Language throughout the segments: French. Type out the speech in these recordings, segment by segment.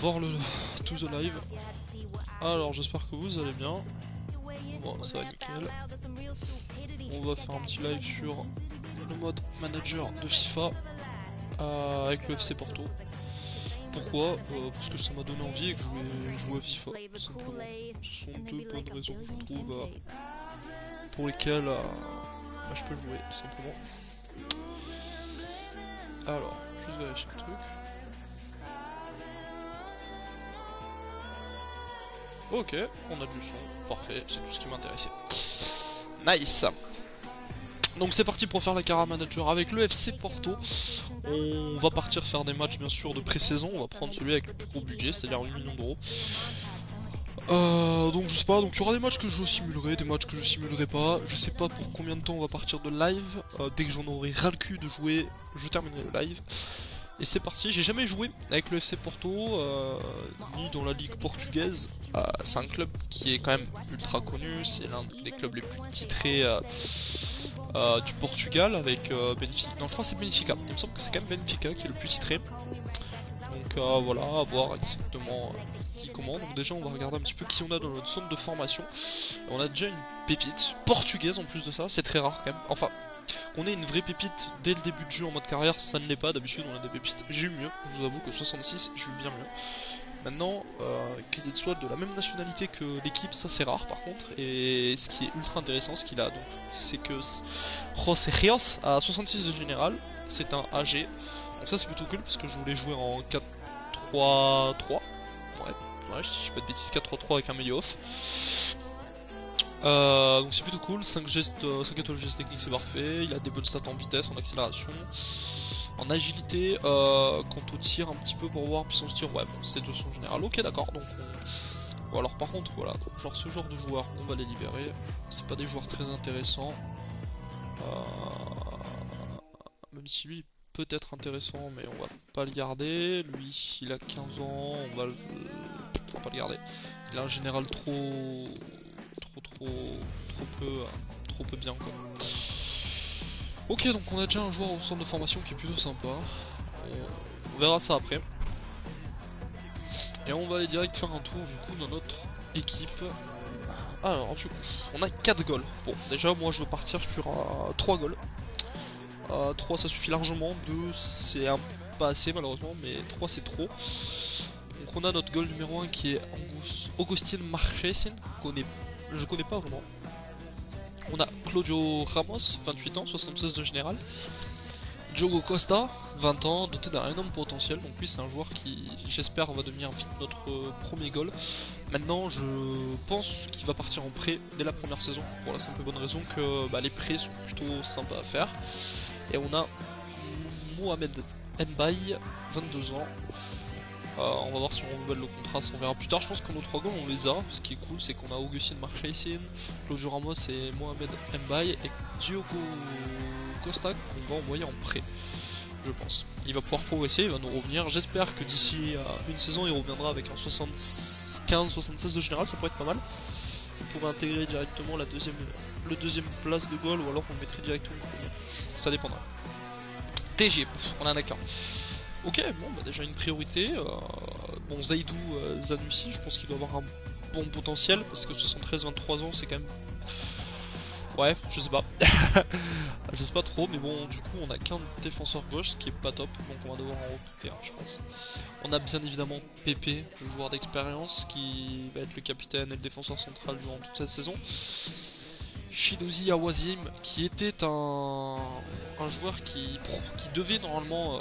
voir le to the live. Alors j'espère que vous allez bien. Bon ça va nickel. On va faire un petit live sur le mode manager de FIFA euh, avec le FC Porto. Pourquoi? Euh, Parce que ça m'a donné envie et que je voulais jouer à FIFA. Ce sont deux bonnes raisons, je trouve, euh, pour lesquelles bah, je peux jouer, tout simplement. Alors, juste vérifier le truc. Ok, on a du son, parfait, c'est tout ce qui m'intéressait. Nice donc c'est parti pour faire la Cara Manager avec le FC Porto. On va partir faire des matchs bien sûr de pré-saison. On va prendre celui avec le plus gros budget, c'est-à-dire 8 millions d'euros. Euh, donc je sais pas, donc il y aura des matchs que je simulerai, des matchs que je simulerai pas. Je sais pas pour combien de temps on va partir de live. Euh, dès que j'en aurai ras le cul de jouer, je terminerai le live. Et c'est parti, j'ai jamais joué avec le FC Porto, euh, ni dans la ligue portugaise. Euh, c'est un club qui est quand même ultra connu, c'est l'un des clubs les plus titrés euh, du Portugal avec Benfica. Non, je crois que c'est Benfica, il me semble que c'est quand même Benfica qui est le plus titré. Donc voilà, à voir exactement qui commande. Donc déjà on va regarder un petit peu qui on a dans notre centre de formation. On a déjà une pépite portugaise en plus de ça, c'est très rare quand même. Enfin, qu'on ait une vraie pépite dès le début de jeu en mode carrière, ça ne l'est pas. D'habitude, on a des pépites. J'ai eu mieux, je vous avoue que 66, j'ai eu bien mieux. Maintenant, euh, qu'il soit de la même nationalité que l'équipe, ça c'est rare par contre. Et ce qui est ultra intéressant, ce qu'il a donc, c'est que José Rios a 66 de général, c'est un AG. Donc ça c'est plutôt cool parce que je voulais jouer en 4-3-3. Ouais, ouais, je dis pas de bêtises, 4-3-3 avec un milieu off. Euh, donc c'est plutôt cool, 5 gestes, 5 euh, étoiles gestes techniques c'est parfait, il a des bonnes stats en vitesse, en accélération, en agilité, euh, quant au tir un petit peu pour voir puissance tir, ouais bon c'est de son général, ok d'accord, donc on... alors par contre voilà, genre ce genre de joueurs on va les libérer, c'est pas des joueurs très intéressants, même si lui peut être intéressant mais on va pas le garder, lui il a 15 ans, on va le... va pas le garder, il a un général trop trop trop trop peu euh, trop peu bien quoi. Ok donc on a déjà un joueur au centre de formation qui est plutôt sympa. On, verra ça après. Et on va aller direct faire un tour du coup dans notre équipe. Alors du coup, on a 4 goals. Bon déjà moi je veux partir sur 3 goals. 3 ça suffit largement, 2 c'est pas assez malheureusement, mais 3 c'est trop. Donc on a notre goal numéro 1 qui est Augustin Marchesin, qu'on est je connais pas vraiment. On a Claudio Ramos, 28 ans, 76 de général. Diogo Costa, 20 ans, doté d'un énorme potentiel. Donc lui c'est un joueur qui j'espère va devenir vite notre premier goal. Maintenant je pense qu'il va partir en prêt dès la première saison. Pour la simple bonne raison que bah, les prêts sont plutôt sympas à faire. Et on a Mohamed Mbaye, 22 ans, euh, on va voir si on renouvelle le contrat, ça on verra plus tard. Je pense qu'en nos 3 goals on les a. Ce qui est cool, c'est qu'on a Augustin Marchaisin, Claudio Ramos et Mohamed Mbaye et Diogo Costa qu'on va envoyer en prêt. Je pense. Il va pouvoir progresser, il va nous revenir. J'espère que d'ici une saison il reviendra avec un 75-76 de général, ça pourrait être pas mal. On pourrait intégrer directement la deuxième, le deuxième place de goal ou alors on mettrait directement le premier. Ça dépendra. TG, on a un accord. Ok, bon, bah déjà une priorité. Euh, bon, Zaidou euh, Zanussi, je pense qu'il doit avoir un bon potentiel parce que 73-23 ans, c'est quand même. Ouais, je sais pas. je sais pas trop, mais bon, du coup, on a qu'un défenseur gauche, ce qui est pas top, donc on va devoir en recruter un, je pense. On a bien évidemment Pépé, le joueur d'expérience, qui va être le capitaine et le défenseur central durant toute cette saison. Shidozi Awazim, qui était un, un joueur qui, devait normalement euh,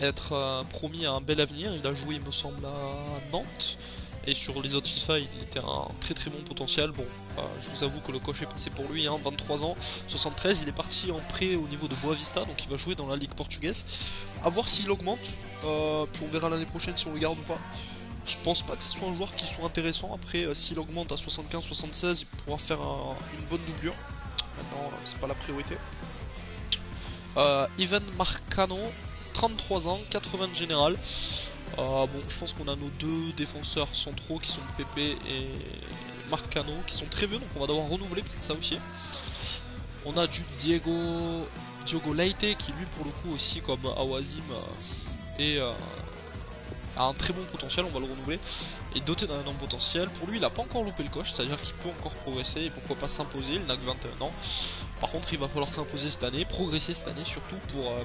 être euh, promis à un bel avenir. Il a joué, il me semble, à Nantes. Et sur les autres FIFA, il était un très très bon potentiel. Bon, euh, je vous avoue que le coche est passé pour lui, hein, 23 ans, 73. Il est parti en prêt au niveau de Boavista, donc il va jouer dans la ligue portugaise. A voir s'il augmente, euh, puis on verra l'année prochaine si on le garde ou pas. Je pense pas que ce soit un joueur qui soit intéressant. Après, s'il augmente à 75-76, il pourra faire une bonne doublure. Maintenant, c'est pas la priorité. Ivan Marcano, 33 ans, 80 de général. Bon, je pense qu'on a nos deux défenseurs centraux qui sont Pepe et Marcano qui sont très vieux, donc on va devoir renouveler peut-être ça aussi. On a du Diego, Diogo Leite qui lui pour le coup aussi comme Awazim euh, euh, a un très bon potentiel, on va le renouveler, et doté d'un énorme potentiel. Pour lui, il a pas encore loupé le coche, c'est-à-dire qu'il peut encore progresser et pourquoi pas s'imposer, il n'a que 21 ans. Par contre, il va falloir s'imposer cette année, progresser cette année surtout pour euh,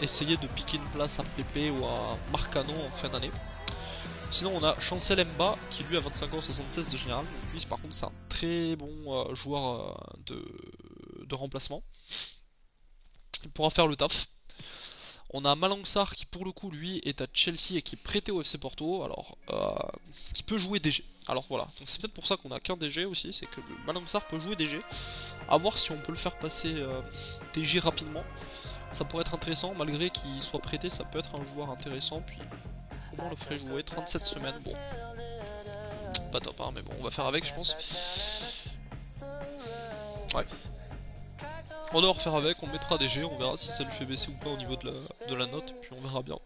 essayer de piquer une place à Pepe ou à Marcano en fin d'année. Sinon, on a Chancel Mba qui lui a 25 ans, 76 de général. lui, par contre, c'est un très bon euh, joueur de, de remplacement. Il pourra faire le taf. On a Malangsar qui pour le coup lui est à Chelsea et qui est prêté au FC Porto, alors euh, qui peut jouer DG. Alors voilà, donc c'est peut-être pour ça qu'on a qu'un DG aussi, c'est que Malangsar peut jouer DG. A voir si on peut le faire passer euh, DG rapidement. Ça pourrait être intéressant, malgré qu'il soit prêté, ça peut être un joueur intéressant. Puis comment on le ferait jouer 37 semaines, bon. Pas top hein, mais bon, on va faire avec je pense. Ouais. On doit refaire avec, on mettra des G, on verra si ça lui fait baisser ou pas au niveau de la, de la note, puis on verra bien.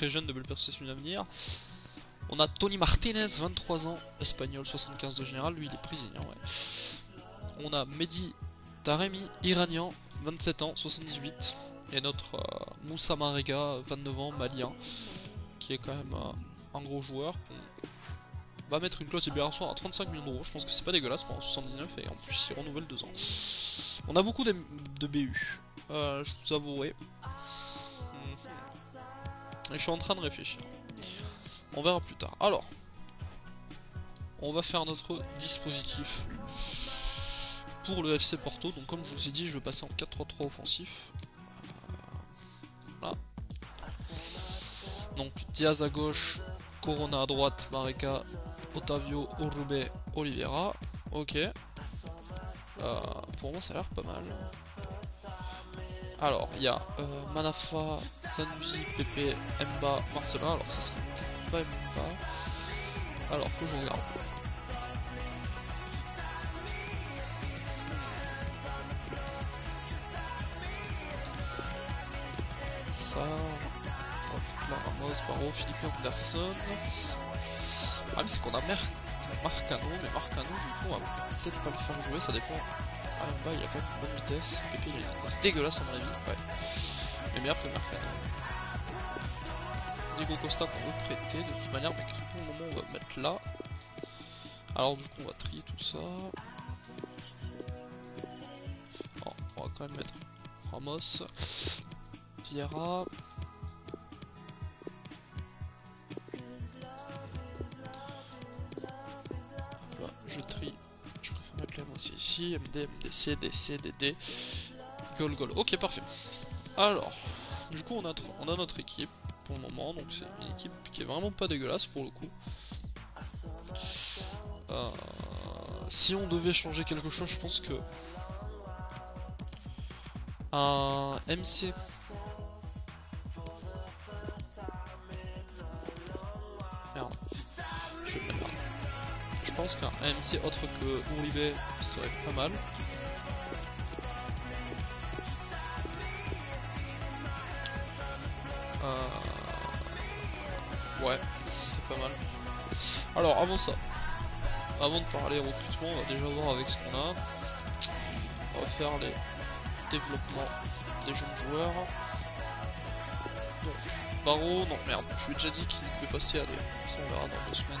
Très jeune, de belles perspectives d'avenir. On a Tony Martinez, 23 ans, espagnol, 75 de général, lui il est prisonnier, ouais. On a Mehdi Taremi, iranien, 27 ans, 78. Et notre euh, Moussa Marega, 29 ans, malien, qui est quand même euh, un gros joueur. On va mettre une clause de libération à 35 millions d'euros, je pense que c'est pas dégueulasse pour 79 et en plus il renouvelle 2 ans. On a beaucoup de, BU, euh, je vous avouerai. Je suis en train de réfléchir. On verra plus tard. Alors, on va faire notre dispositif pour le FC Porto. Donc comme je vous ai dit, je vais passer en 4-3-3 offensif. Donc Diaz à gauche, Corona à droite, Mareka, Otavio, Urube, Oliveira. Ok. Euh, pour moi ça a l'air pas mal. Alors, il y a euh, Manafa, Sanusi, Pepe, Mba, Marcelin. Alors, ça serait peut-être pas Mba. Alors que je regarde. Ça. Ramos, Barreau, Philippe Anderson. Ah, mais c'est qu'on a Marcano, mais Marcano, du coup, on va peut-être pas le faire jouer, ça dépend. Ah, bas, il a quand même une bonne vitesse. Pépé, il a une vitesse dégueulasse, à mon avis. Ouais. Mais meilleur que Marcano. Diego Costa qu'on veut prêter, de toute manière, mais pour le moment, on va mettre là. Alors, du coup, on va trier tout ça. on va quand même mettre Ramos, Vieira. Ici, MD, MDC, DC, DD, Gol Gol. Ok, parfait. Alors, du coup, on a, on a notre équipe pour le moment, donc c'est une équipe qui est vraiment pas dégueulasse pour le coup. Euh, si on devait changer quelque chose, je pense que un MC pense qu'un AMC autre que Uribe serait pas mal. Euh... Ouais, ce serait pas mal. Alors avant ça, avant de parler recrutement, on va déjà voir avec ce qu'on a. On va faire les développements des jeunes joueurs. Donc, Barreau, non merde, je lui ai déjà dit qu'il devait passer à des. Ça on verra dans deux semaines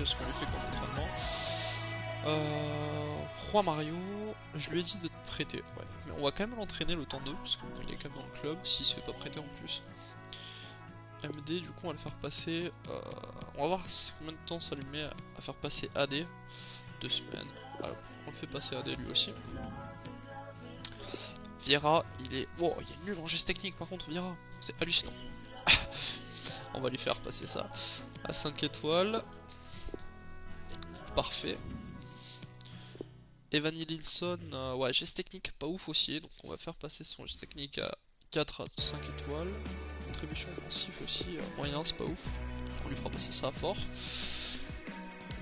qu'est-ce qu'on fait comme entraînement. Euh, Roi Mario, je lui ai dit de te prêter, ouais. Mais on va quand même l'entraîner le temps 2, parce qu'il est quand même dans le club, s'il se fait pas prêter en plus. MD, du coup, on va le faire passer. Euh, on va voir combien de temps ça lui met à, faire passer AD. Deux semaines. on le fait passer AD lui aussi. Viera, il est. Oh, il est nul en geste technique par contre, Viera. C'est hallucinant. on va lui faire passer ça à 5 étoiles parfait. Evan Linson, euh, ouais, geste technique pas ouf aussi, donc on va faire passer son geste technique à 4 à 5 étoiles. Contribution offensive aussi, euh, moyen, c'est pas ouf. On lui fera passer ça fort.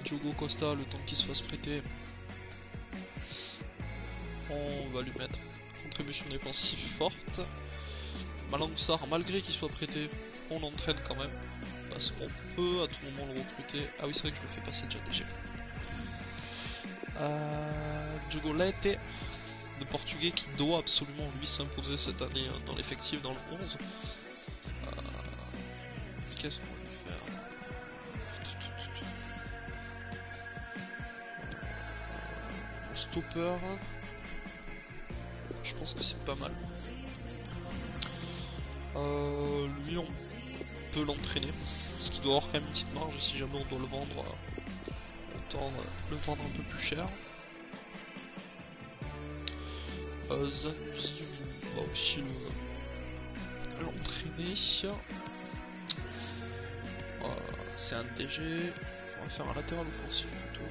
Diogo Costa, le temps qu'il se fasse prêter, on va lui mettre contribution défensive forte. Malangoussard, malgré qu'il soit prêté, on l'entraîne quand même. Parce qu'on peut à tout moment le recruter. Ah oui, c'est vrai que je le fais passer déjà déjà. Euh, Jugolete, le portugais qui doit absolument lui s'imposer cette année hein, dans l'effectif dans le 11. Euh, qu'est-ce qu'on va lui faire? Euh, Stopper. Je pense que c'est pas mal. Euh, lui, on peut l'entraîner. Parce qu'il doit avoir quand même une petite marge si jamais on doit le vendre. Euh, le vendre un peu plus cher. Euh, on va aussi l'entraîner. Euh, c'est un DG. On va faire un latéral offensif plutôt.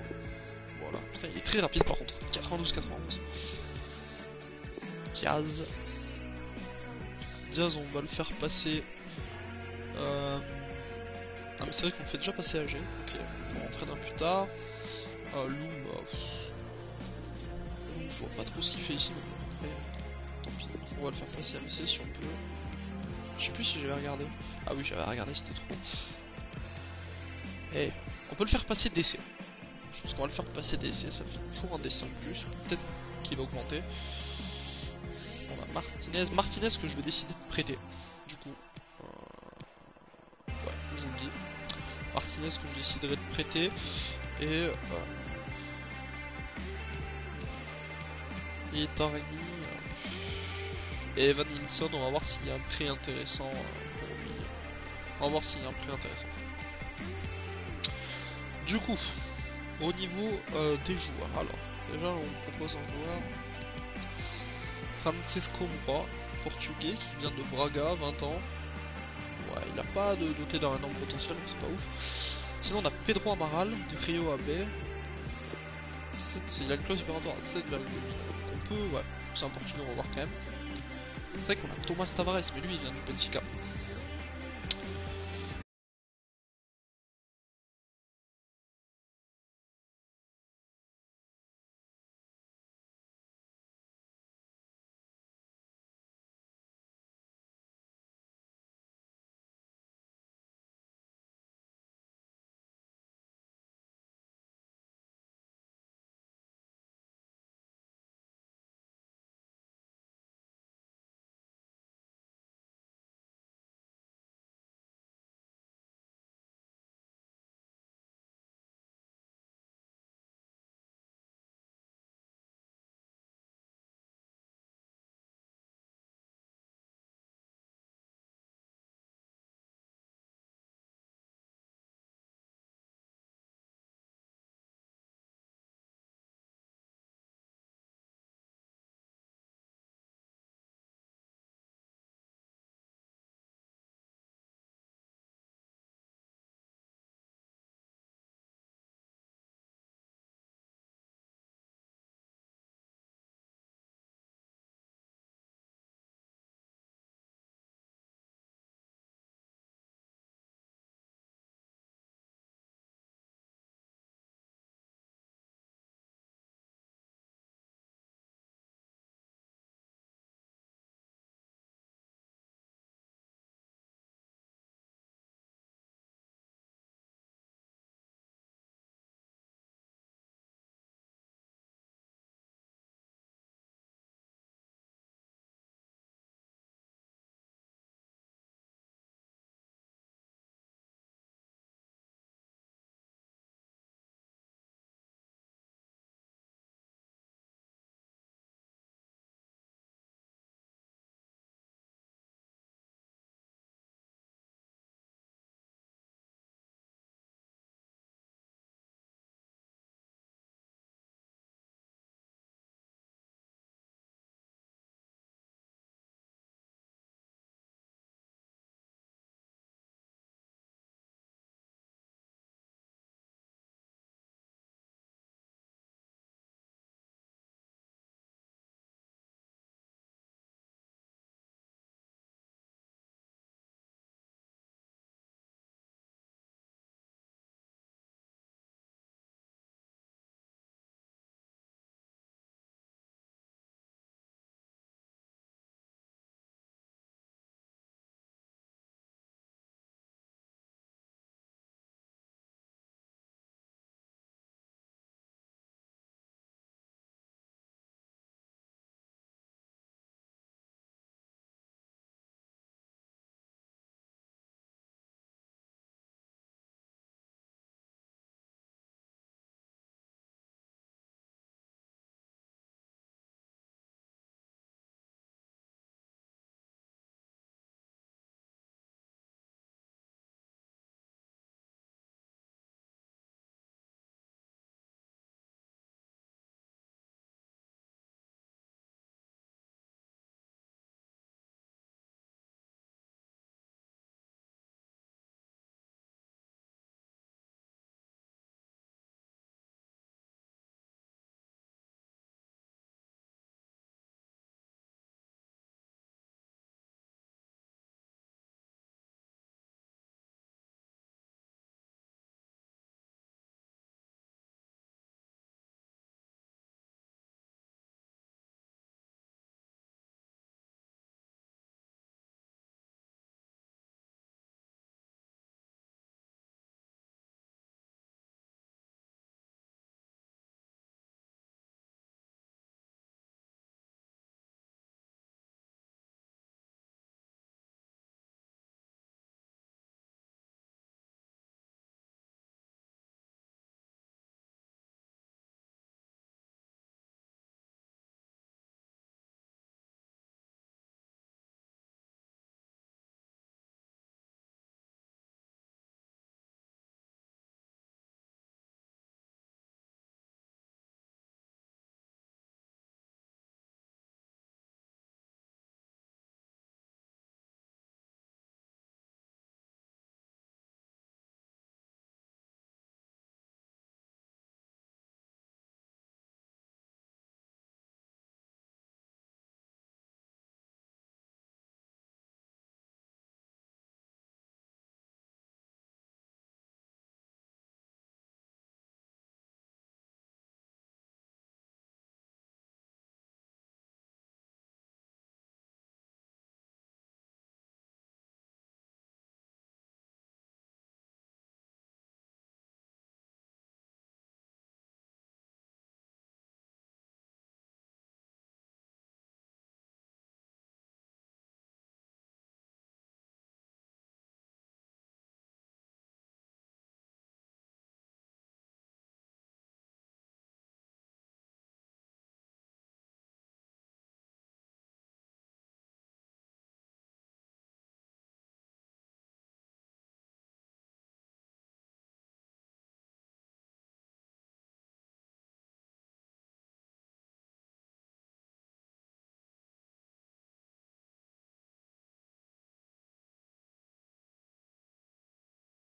Voilà. Il est très rapide par contre. 92-91. Diaz. Diaz, on va le faire passer. Euh... Ah, mais c'est vrai qu'on fait déjà passer AG. Ok, on entraîner un plus tard. Ah, Lou, bah. je vois pas trop ce qu'il fait ici, mais après, tant pis. On va le faire passer à MC si on peut. Je sais plus si j'avais regardé. Ah oui, j'avais regardé, c'était trop. Et on peut le faire passer DC. Je pense qu'on va le faire passer DC, ça fait toujours un DC en plus. Peut-être qu'il va augmenter. On a Martinez. Martinez que je vais décider de prêter. Que je déciderai de prêter. Et... Euh... Et Taremi. Et Evan Linson, on va voir s'il y a un prêt intéressant euh, pour lui. On va voir s'il y a un prêt intéressant. Du coup, au niveau euh, des joueurs, alors, déjà on propose un joueur, Francesco Moura, portugais, qui vient de Braga, 20 ans. Ouais, il n'a pas de doté d'un énorme potentiel, c'est pas ouf. Sinon on a Pedro Amaral, du Rio AB. Il a une clause libératoire à 7,2 On peut, ouais, c'est un portugais, on va voir quand même. C'est vrai qu'on a Thomas Tavares, mais lui il vient du Benfica.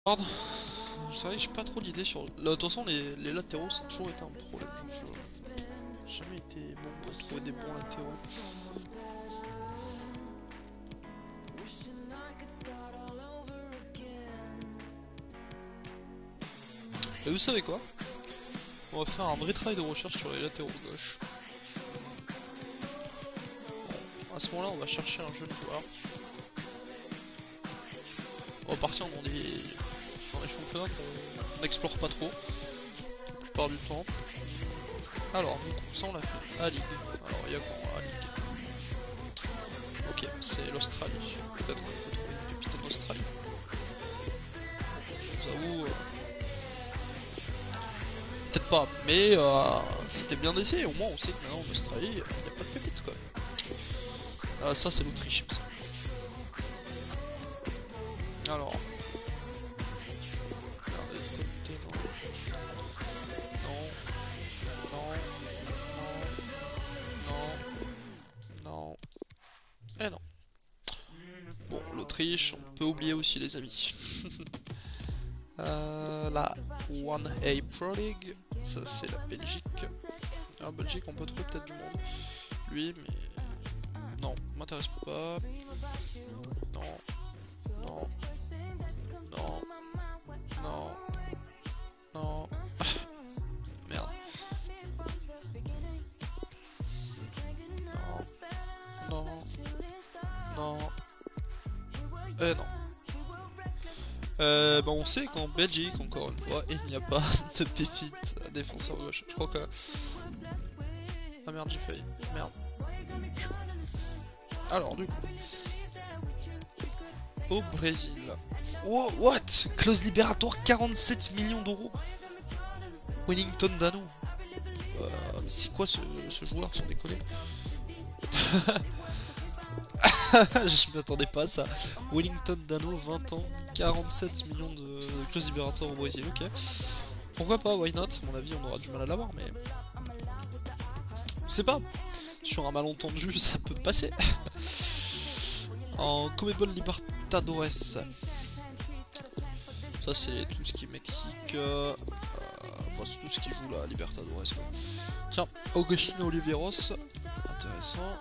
Vrai que j'ai pas trop d'idées sur... De toute façon, les, latéraux, ça a toujours été un problème. J'ai jamais été bon pour trouver des bons latéraux. Et vous savez quoi? On va faire un vrai travail de recherche sur les latéraux gauche. À ce moment-là, on va chercher un jeune joueur. On va partir dans des, championnats qu'on n'explore pas trop, la plupart du temps. Alors, du ça on l'a fait à Ligue. Alors, il y a quoi à Ligue Ok, c'est l'Australie. Peut-être qu'on peut trouver une pépite en Australie. Je vous avoue... Euh, peut-être pas, mais euh, c'était bien d'essayer. Au moins, on sait que maintenant en Australie, il n'y a pas de pépite quoi. Ah, ça, c'est l'Autriche. Alors. On peut oublier aussi les amis. euh, la 1A Pro League, ça c'est la Belgique. En Belgique, on peut trouver peut-être du monde. Lui, mais... Non, m'intéresse pas. Non. Euh, non. Euh, bah on sait qu'en Belgique, encore une fois, il n'y a pas de pépite à défenseur gauche. Je crois que... Ah merde, j'ai failli. Merde. Alors, du coup... Au Brésil. Oh, what? Clause libératoire 47 millions d'euros Wellington Dano. Euh, c'est quoi ce, joueur, sans déconner? Je m'attendais pas à ça. Wellington Dano, 20 ans, 47 millions de clause libératoire au Brésil, ok. Pourquoi pas, why not? Mon avis, on aura du mal à l'avoir, mais... Je sais pas. Sur un malentendu, ça peut passer. en Comebol Libertadores. Ça c'est tout ce qui est Mexique. Euh, c'est tout ce qui joue la Libertadores quoi. Tiens, Augustino Oliveros. Intéressant.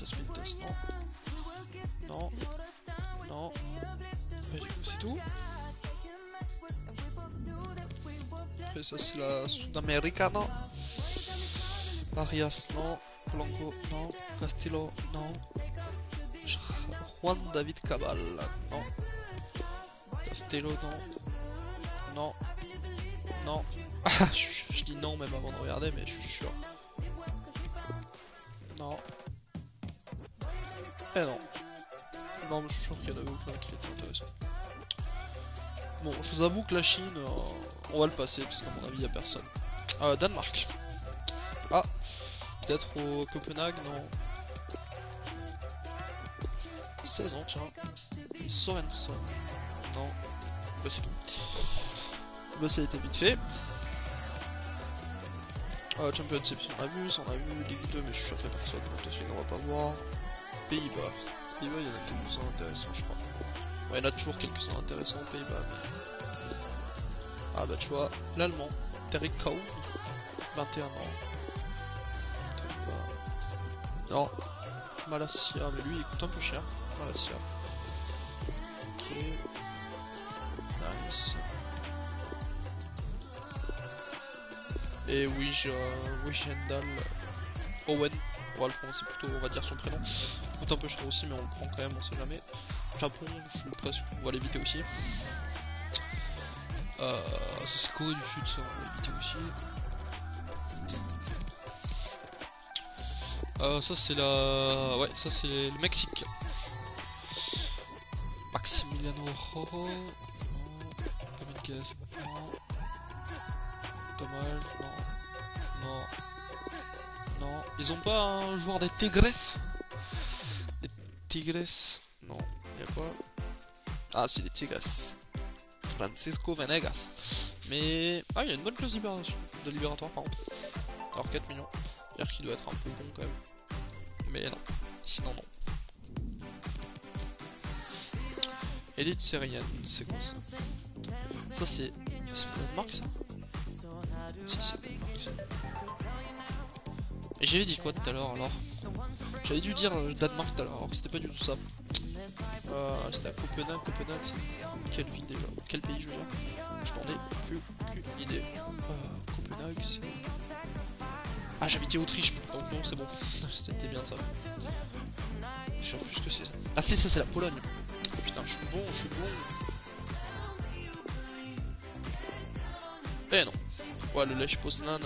Pintos, non. Non. Non. Et c'est tout. Après ça c'est la Sudamericana. Arias, non. Blanco, non. Castillo, non. Juan David Cabal, non. Castello, non. Non. Non. Ah, je, dis non même avant de regarder, mais je suis sûr. Non. Eh non. Non, mais je suis sûr qu'il y en avait aucun qui était intéressant. Bon, je vous avoue que la Chine, euh, on va le passer, puisqu'à mon avis, il n'y a personne. Euh, Danemark. Ah, peut-être au Copenhague, non. 16 ans, tiens. Sorenson. Non. Bah c'est tout. Bah ça a été vite fait. Euh, Championship, on a vu, ça on a vu, Ligue 2, mais je suis sûr qu'il n'y a personne, donc on va pas voir. Pays-Bas. Il y en a quelques-uns intéressants, je crois. Il y en a toujours quelques-uns intéressants aux Pays-Bas. Ah bah tu vois, l'Allemand, Terry Kau, 21 ans. Non, Malassia, mais lui il coûte un peu cher, Malassia. Ok. Nice. Et oui, j'ai Wishendal Owen, on va le prononcer plutôt, on va dire son prénom. Coûte un peu cher aussi, mais on le prend quand même, on sait jamais. Japon, je suis presque, on va l'éviter aussi. Euh, du Sud, ça, on va l'éviter aussi. Euh, ça c'est la... Ouais, ça c'est le Mexique. Maximiliano Rojo. Dominguez. Non. Dommage. Non. Non. Non. Ils ont pas un joueur des Tigres Tigres? Non. Y'a quoi Ah, c'est des Tigres. Francisco Venegas. Mais... Ah, il y a une bonne clause de libératoire par contre. Alors 4 millions. C'est-à-dire qu'il doit être un peu bon quand même. Mais non. Sinon non. Elite syrienne, c'est quoi ça? Ça c'est... C'est pas Danemark ça c'est Danemark ça. Et j'avais dit quoi tout à l'heure alors? J'avais dû dire euh, Danemark tout à l'heure, c'était pas du tout ça. Euh, c'était à Copenhague, Copenhague quelle ville déjà? Quel pays je veux dire? Je n'en ai plus aucune idée. Euh, Copenhague c'est... Ah j'habitais Autriche, donc non c'est bon, c'était bien ça. Je sais plus ce que c'est. Ah si ça c'est la Pologne. Oh putain je suis bon, je suis bon. Eh non. Ouais le Lech Poznan,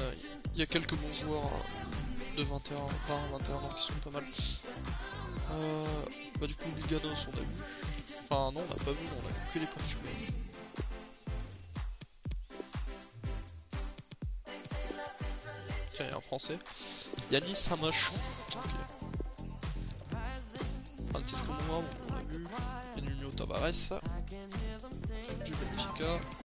il y a quelques bons joueurs de 21, 20, 21 ans qui sont pas mal. Euh, bah du coup Luganos on a vu. Enfin non on a pas vu, on a vu que les Portugais. Tiens, il y a un français. Yanis Hamoche. Ok. Francisco Moura, on a vu. Nuno Tavares. Du Benfica.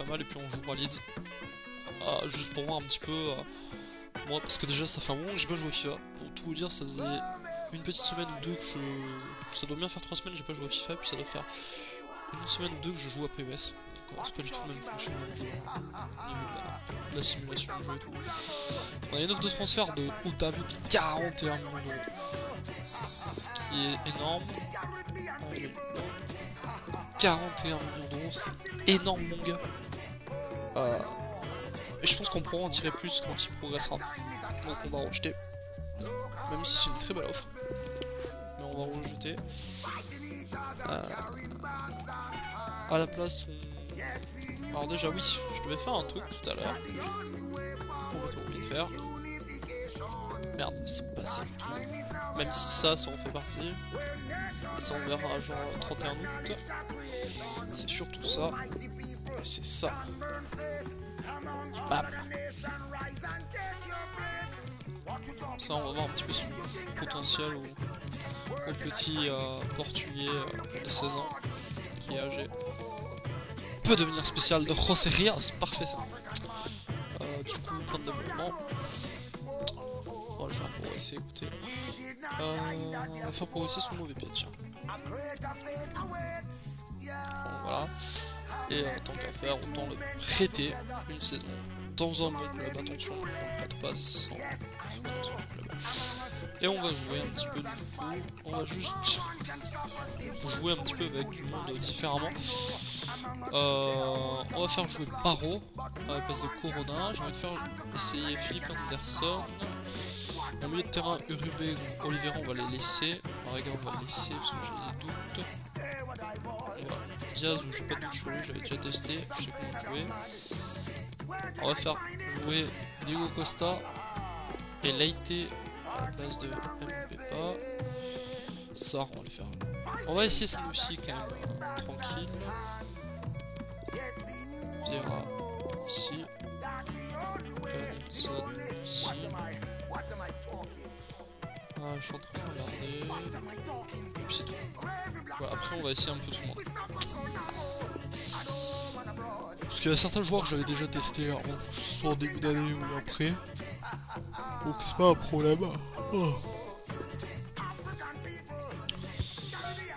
Pas mal et puis on jouera Leeds. Ah, juste pour voir un petit peu. euh, moi, parce que déjà ça fait un moment que j'ai pas joué à FIFA. Pour tout vous dire, ça faisait une petite semaine ou deux que je. Ça doit bien faire trois semaines que j'ai pas joué à FIFA, puis ça doit faire une semaine ou deux que je joue à PES. Euh, c'est pas du tout le même fonctionnement de jeu. la, la simulation de jeu et tout. On a une offre de transfert de Otavio de 41 millions d'euros. Ce qui est énorme. Euh, 41 millions d'euros, c'est énorme mon gars. Euh, je pense qu'on pourra en tirer plus quand il progressera. Donc on va rejeter. Même si c'est une très belle offre. Mais on va rejeter. Euh, à la place, on... Alors déjà oui, je devais faire un truc tout à l'heure. Le oublié de faire. Merde, c'est pas ça du tout. Même si ça, ça en fait partie. Ça on verra genre 31 août. C'est surtout ça. C'est ça. Bam. Ça, on va voir un petit peu son potentiel au, petit euh, portugais euh, de 16 ans qui est âgé. Peut devenir spécial de José Rias, parfait ça. Euh, du coup, plein de développement. On va le faire progresser, écoutez. On va faire progresser son mauvais pied, voilà. Et euh, tant qu'à faire, autant le prêter une saison dans un bon club. Attention, on ne prête pas sans. Et on va jouer un petit peu du coup. On va juste jouer un petit peu avec du monde différemment. Euh, on va faire jouer Paro à la place de Corona. J'ai envie de faire essayer Philippe Anderson. Au milieu de terrain, Urube et Oliveira, on va les laisser. Marega, on va les laisser parce que j'ai des doutes. Voilà. Diaz, où j'ai pas de doute j'avais déjà testé, je sais comment jouer. On va faire jouer Diego Costa et Leite à la place de Mpepa. Ça, on va le faire. On va essayer celui-ci quand même euh, tranquille. Vieira ici. Pernilson ici. Ah, je suis en train de regarder. Après on va essayer un peu tout le monde. Parce qu'il y a certains joueurs que j'avais déjà testé avant, soit en début d'année ou après. Donc c'est pas un problème. Oh.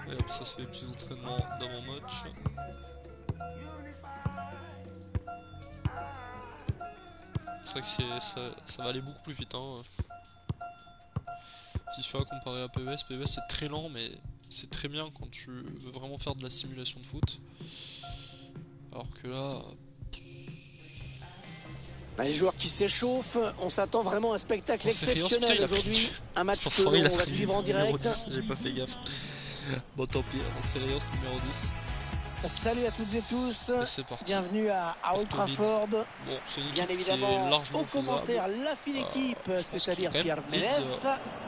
Et hop, ça c'est les petits entraînements d'avant-match. C'est vrai que ça, ça va aller beaucoup plus vite. Hein. FIFA comparé à PES, PES c'est très lent mais c'est très bien quand tu veux vraiment faire de la simulation de foot. Alors que là, Les joueurs qui s'échauffent, on s'attend vraiment à un spectacle Oh, exceptionnel aujourd'hui. Un match que l'on va suivre en direct. 10, J'ai pas fait gaffe. Bon tant pis, c'est Rios numéro 10. Salut à toutes et tous. Et parti. Bienvenue à, à Old. Trafford. Bon, Bien évidemment, au commentaire, la fine Euh, équipe, c'est-à-dire Pierre Ménès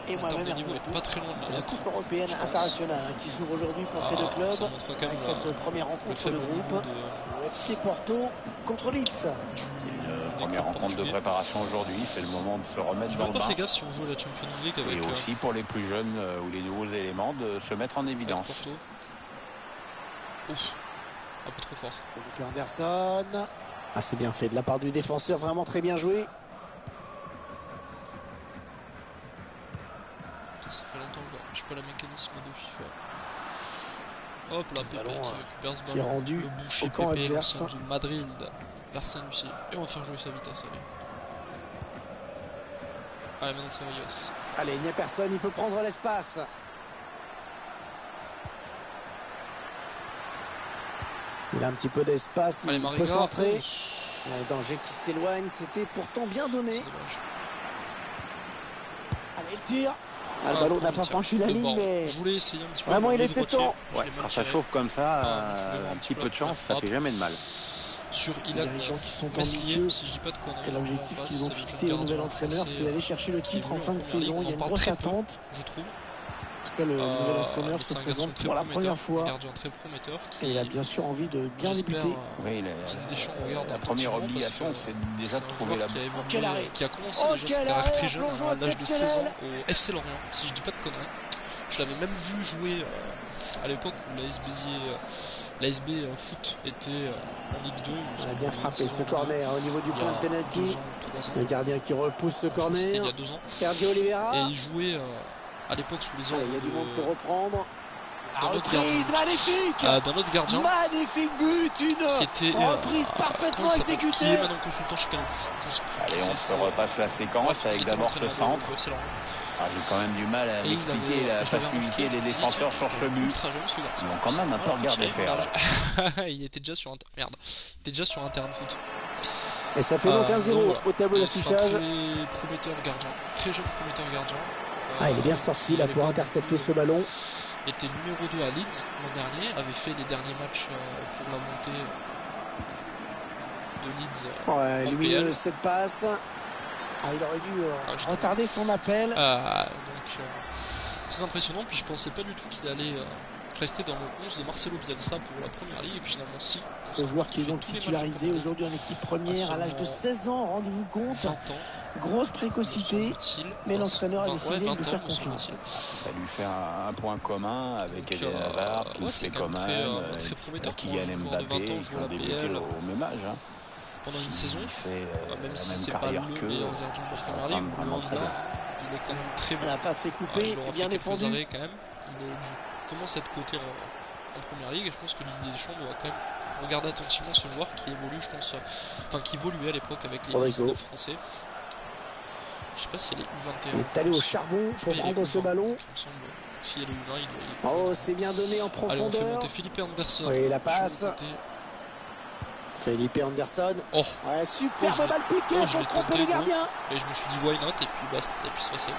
et moi-même pas très loin de la. Coupe européenne internationale hein, qui s'ouvre aujourd'hui pour ces Ah, deux clubs. Avec cette la- première le rencontre de faible niveau groupe, de, le FC Porto contre Leeds. Des première rencontre de préparation aujourd'hui, c'est le moment de se remettre dans le pas bain. fait gaffe si on joue à la Champions League avec Et euh, aussi pour les plus jeunes euh, ou les nouveaux éléments de se mettre en évidence. Ouf, un peu trop fort. Anderson. Ah, c'est bien fait de la part du défenseur, vraiment très bien joué. Ça fait longtemps que j'ai pas la mécanisme de FIFA. Hop là, ballon, qui euh, récupère ce qui est ballon. rendu le boucher au camp Pepe, adverse. de Madrid, vers Saint-Lucie. Et on va faire jouer sa vitesse, allez. Allez, maintenant c'est Rios. Allez, il n'y a personne, il peut prendre l'espace. Il a un petit peu d'espace, il peut centrer. Il y a le danger qui s'éloigne, c'était pourtant bien donné. Allez, le tir. Ah, le ballon n'a pas franchi la ligne, mais Je voulais essayer un petit peu. Vraiment, il était temps. Ouais, quand ça chauffe comme ça, Ah, euh, un un petit peu de chance, ça fait jamais de mal. Sur les Ilan dirigeants qui sont ambitieux. si je dis pas de conneries. Et l'objectif qu'ils ont fixé au nouvel entraîneur, c'est d'aller chercher le titre en fin de saison. Il y a une grosse attente. Je trouve. En tout cas, le Euh, nouvel entraîneur se présente pour la première Un fois. gardien très prometteur. Qui, Et il a bien sûr envie de bien débuter. euh, Oui, la, première obligation, c'est déjà de trouver la qui a évolué, quel arrêt qui a commencé Oh, déjà sa carrière très un jeune, plongeon à l'âge de 16 ans, au FC Lorient, si je dis pas de conneries. Je l'avais même vu jouer euh, à l'époque où la SBZ, euh, la SB euh, foot était euh, en Ligue 2. On a bien frappé ce corner au niveau du il y point de a pénalty. Le gardien qui repousse ce il corner. a deux ans. Sergio Oliveira. Et il jouait euh, à l'époque sous les ordres il y a du de- monde pour reprendre. La reprise, magnifique euh, d'un autre gardien Magnifique but, qui une était reprise euh, parfaitement exécutée. Qui est maintenant consultant chez Canal+. Je sais plus Allez, on se repasse la séquence avec d'abord ce centre. Ah, J'ai quand même du mal à avait- la facilité des défenseurs sur ce but. Ils l'ont quand même un peu Ah, regardé faire, il était déjà sur un merde. Il était déjà sur un terrain de foot. Et ça fait donc Euh, 1-0 donc voilà. au tableau d'affichage. Très prometteur gardien, très jeune prometteur gardien. Ah, il est bien sorti là à pour intercepter ce ballon. était numéro 2 à Leeds l'an dernier, avait fait les derniers matchs euh, pour la montée euh, de Leeds. euh, Ouais, PL. cette passe. Ah, il aurait dû Ah, retarder son appel. Euh, donc très impressionnant, puis je pensais pas du tout qu'il allait rester dans le 11 de Marcelo Bielsa pour la première ligue, et puis finalement si. Ce joueur qui est donc titularisé aujourd'hui en équipe première à l'âge de seulement 16 ans, rendez-vous compte. 20 ans, Grosse précocité. mais l'entraîneur a décidé ouais, de 20 lui faire confiance. Ça lui fait un, un point commun avec Eden euh, Hazard, ouais, tous c'est ses communs, très, euh, euh, Kylian joueur de 20 Mbappé, qui ont débuté au même âge. hein. pendant une saison. Il fait euh, la même si c'est pas le meilleur gardien de il est quand même très bon. La passe est Ah, coupée, bien fait quelques défendu. arrêts quand même. Il commence à être coté en, en première ligue et je pense que Ligue des Champs doit quand même regarder attentivement ce joueur qui évolue, je pense, enfin qui évoluait à l'époque avec les Rodrigo. 19 français. Je sais pas s'il est U21. Il est allé au charbon pour prendre ce U20, ballon. semble. S'il est U20, il doit y Oh, c'est bien donné en Allez, on fait profondeur. monter Philippe Anderson. Oui, la passe. Felipe Anderson. Oh, Ouais, superbe Oh, balle piquée oh, je pour tromper le gardien. et je me suis dit why not, et puis basta, et puis c'est passé.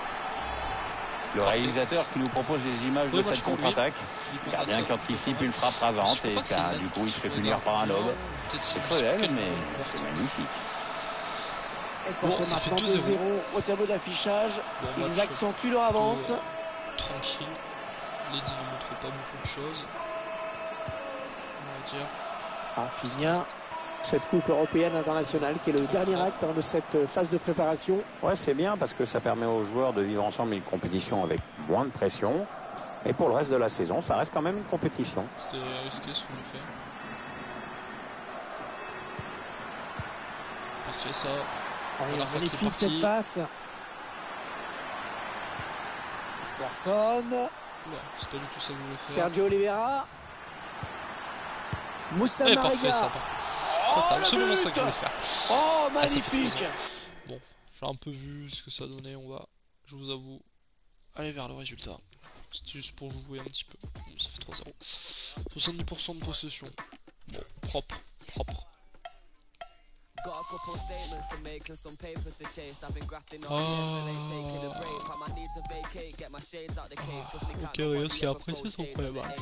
Le Parfait. réalisateur qui nous propose les images Oui, de cette contre-attaque. Philippe Le gardien qui anticipe une frappe rasante Je et du coup il se fait punir par un lobe. Peut-être C'est elle, quel mais c'est magnifique. Et ça Bon, fait ça fait maintenant 2-0. 2-0 au tableau d'affichage. Bon, Ils accentuent leur avance. plutôt, euh, tranquille. Leeds ne montre pas beaucoup de choses. On va dire. Ah, finir cette Coupe européenne internationale qui est le dernier acte hein, de cette phase de préparation. Ouais, c'est bien parce que ça permet aux joueurs de vivre ensemble une compétition avec moins de pression. Et pour le reste de la saison, ça reste quand même une compétition. C'était risqué ce que j'ai fait. Parfait ça. Allez, magnifique cette passe. Personne. C'est pas du tout ça que je voulais faire. Sergio Oliveira. Moussa Eh, parfait ça Mariga. par contre. Ça, c'est Oh, le absolument ça que je voulais faire. Oh, Ah, magnifique. plaisir. J'ai un peu vu ce que ça donnait, on va, je vous avoue, aller vers le résultat. C'était juste pour jouer un petit peu. Bon, ça fait 3-0. 70% de possession. Bon, propre, propre. Got a couple statements to make and some paper to chase. I've been grafting Ah. on the ain't taking a break. Time I need to vacate, get my shades out the case. Trust me, can't Ok, nobody Rios qui a apprécié son premier on the match. H.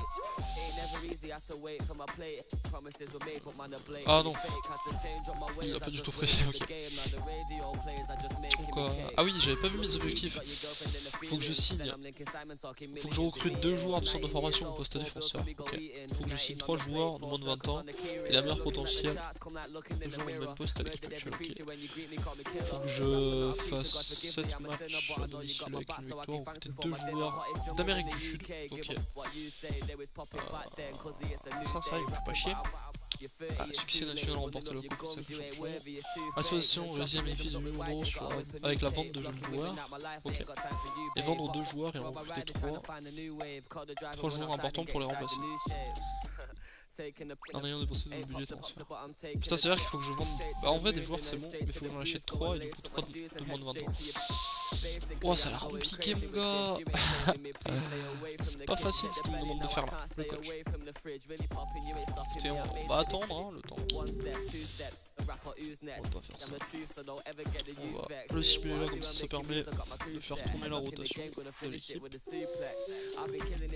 Ain't never easy, had to wait for my plate. Promises were made, but man, the blade Ah non. Il a pas du tout apprécié, ok. Donc, euh, ah oui, j'avais pas vu mes objectifs. Faut que je signe. Faut que je recrute deux joueurs de centre de 19 formation au poste défenseur. Ok. Faut que je signe 19 trois joueurs de moins de four 20 ans et la meilleure potentielle. Deux joueurs au même poste avec Murdered actuel, every ok. Faut que je fasse 7 matchs à domicile avec une victoire côtés de deux joueurs d'Amérique du Sud. Ok. Euh, ça, ça, il me fait pas chier. Ah, succès national remporté la Coupe de Champion. Association réussit un de 1 million d'euros avec la vente de jeunes joueurs. Et vendre deux joueurs et en recruter trois. Trois joueurs importants pour les remplacer. En ayant dépensé tout le budget transfert. Putain, c'est vrai qu'il faut que je vende. Bah, en vrai, des joueurs c'est bon, mais il faut que j'en achète 3 et du coup 3 de, moins de 20 ans. Oh, ça a l'air compliqué, mon gars. c'est pas facile ce qu'il me demande de faire là, le coach. Écoutez, on va attendre hein, le temps qu'il. On va pas faire ça. On va le simuler là, comme ça, ça permet de faire tourner la rotation de l'équipe.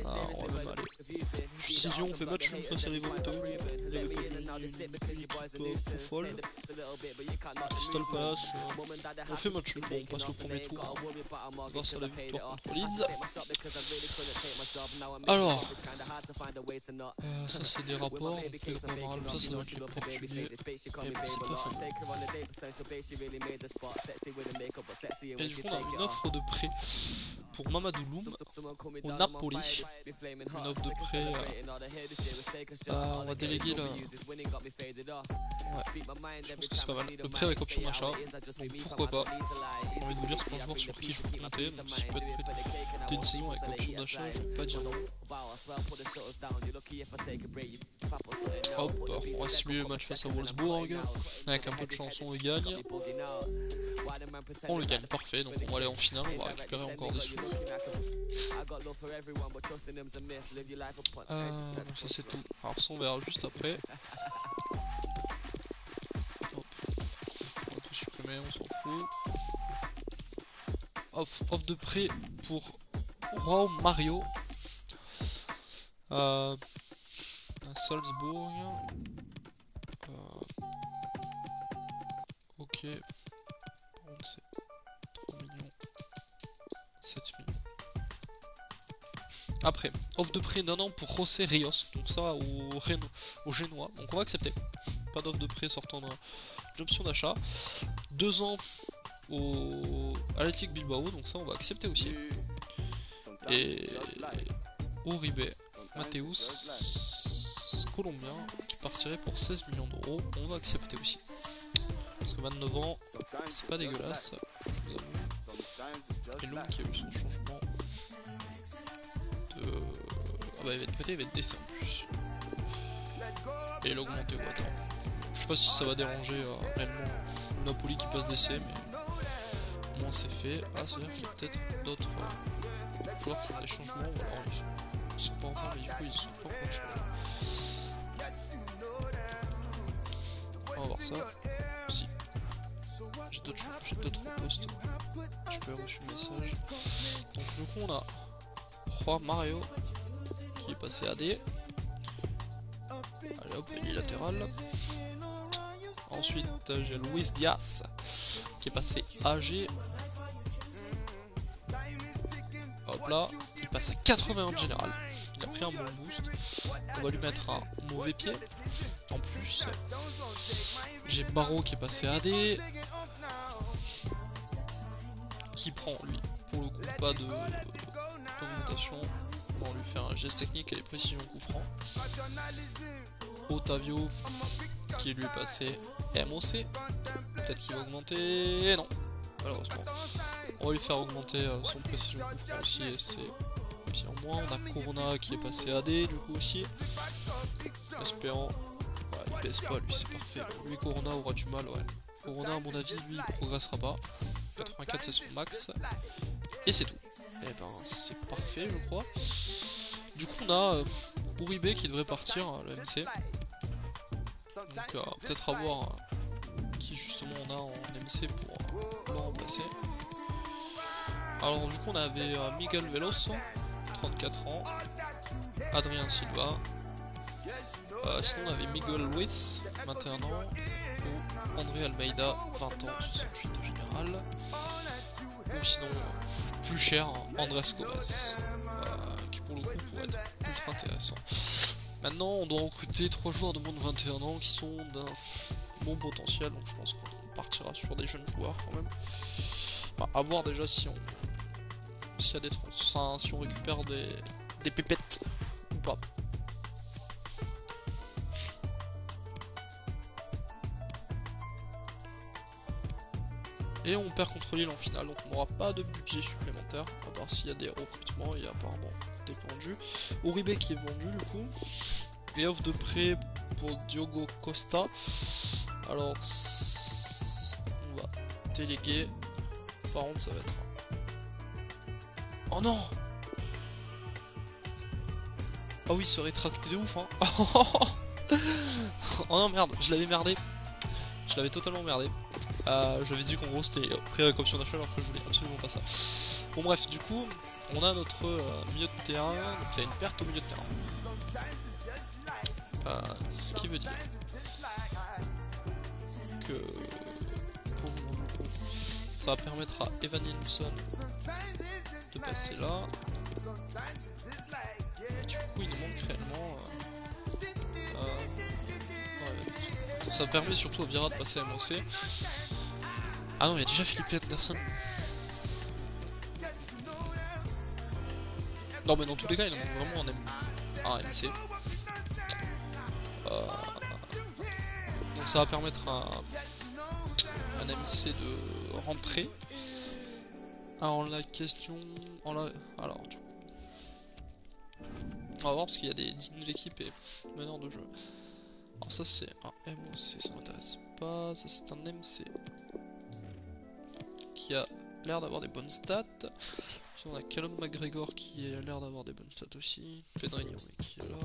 Ah, on va même aller. Décision, on fait match une face à. Euh, folle. Crystal Palace, euh, on fait match. Bon, on passe le premier tour. hein, grâce à la victoire contre Leeds. Alors, euh, ça c'est des rapports. ça, les portugais. Bon, c'est pas. Et du coup, on a une offre de prêt pour Mamadou au Napoli. Une offre de prêt. euh, on va déléguer là. Ouais, je pense que c'est pas mal. Le prêt avec option d'achat. Pourquoi pas? J'ai envie de vous dire, un joueur sur qui je peux compter. Donc s'il peut être prêt une saison avec option d'achat, je vais pas dire non. Hop, on va simuler le match face à Wolfsburg. Avec un peu de chance, on gagne. On le gagne, parfait. Donc on va aller en finale, on va récupérer encore des sous. Euh, donc ça c'est tout. Alors ça on verra juste après. On tout supprimer, on s'en fout. Off, off de prêt pour Rao Mario. Euh, Salzbourg. Euh, ok. Par contre c'est 3 millions. 7 millions. Après, offre de prêt d'un an pour José Rios, donc ça au, Reno, au Génois, donc on va accepter. Pas d'offre de prêt sortant d'un- d'une option d'achat. Deux ans au Athletic Bilbao, donc ça on va accepter aussi. Et Uribe Mateus, colombien, qui partirait pour 16 millions d'euros, on va accepter aussi. Parce que 29 ans, c'est pas dégueulasse. Et Loum qui a eu son changement. Ah bah il va être prêté, il va être décès en plus. Et augmenté au attends. Je sais pas si ça va déranger euh, réellement le Napoli qui passe d'essai, mais au moins c'est fait. Ah, c'est-à-dire qu'il y a peut-être d'autres euh, joueurs qui ont des changements, alors ils sont pas encore, mais du coup ils sont pas encore changés. On va voir ça. Si. J'ai d'autres j'ai d'autres postes. Je peux reçu le message. Donc du coup on a Juan Mario qui est passé AD. Allez hop, il latéral. Ensuite j'ai Luis Diaz qui est passé AG. Hop là, il passe à 81 de général. Il a pris un bon boost. On va lui mettre un mauvais pied. En plus, j'ai Barreau qui est passé AD. Qui prend lui, pour le coup, pas de d'augmentation. On lui faire un geste technique et les précisions coup franc. Otavio qui lui est passé MOC. Peut-être qu'il va augmenter. Non, malheureusement. On va lui faire augmenter euh, son précision coup franc aussi et c'est bien moins. On a Corona qui est passé AD du coup aussi. Espérant. Ouais, il baisse pas lui, c'est parfait. Lui Corona aura du mal, ouais. Corona à mon avis lui il progressera pas. 84 c'est son max. Et c'est tout. Et ben c'est parfait je crois. Du coup on a euh, Uribe qui devrait partir à le MC. Donc euh, peut-être à voir euh, qui justement on a en MC pour le remplacer. Alors du coup on avait Miguel Veloso, 34 ans, Adrien Silva, sinon on avait Miguel Luis, 21 ans, ou André Almeida, 20 ans, 68 de général, ou sinon plus cher, Andrés Gomez, euh, qui pour le coup pourrait être ultra intéressant. Maintenant on doit recruter 3 joueurs de moins de 21 ans qui sont d'un bon potentiel, donc je pense qu'on partira sur des jeunes joueurs quand même. Enfin, à voir déjà si on s'il y a des trans, si on récupère des, des pépettes ou pas. Et on perd contre Lille en finale, donc on n'aura pas de budget supplémentaire, à part s'il y a des recrutements, il y a apparemment des vendus. Uribe qui est vendu du coup. Et offre de prêt pour Diogo Costa. Alors, on va déléguer. Par contre, ça va être. Oh non Ah oui, se rétracté de ouf, hein Oh non, merde, je l'avais merdé. Je l'avais totalement merdé. Euh, J'avais dit qu'en gros c'était prêt avec option d'achat alors que je voulais absolument pas ça. Bon bref, du coup, on a notre euh, milieu de terrain, donc il y a une perte au milieu de terrain. Euh, ce qui veut dire que ça va permettre à Evan Nilsson de passer là. Et du coup, il nous manque réellement. Ça permet surtout à Vira de passer à MOC. Ah non, il y a déjà Philippe Anderson. Non, mais dans tous les cas, il en manque vraiment un, M... un MC. Euh, Donc ça va permettre à un MC de rentrer. Alors la question... En la... Alors du coup... On va voir parce qu'il y a des dîners d'équipe et meneurs de jeu. Alors ça c'est un MOC, ça m'intéresse pas. Ça c'est un MC. Qui a l'air d'avoir des bonnes stats. Puis on a Callum McGregor qui a l'air d'avoir des bonnes stats aussi. Pedrinho qui est là.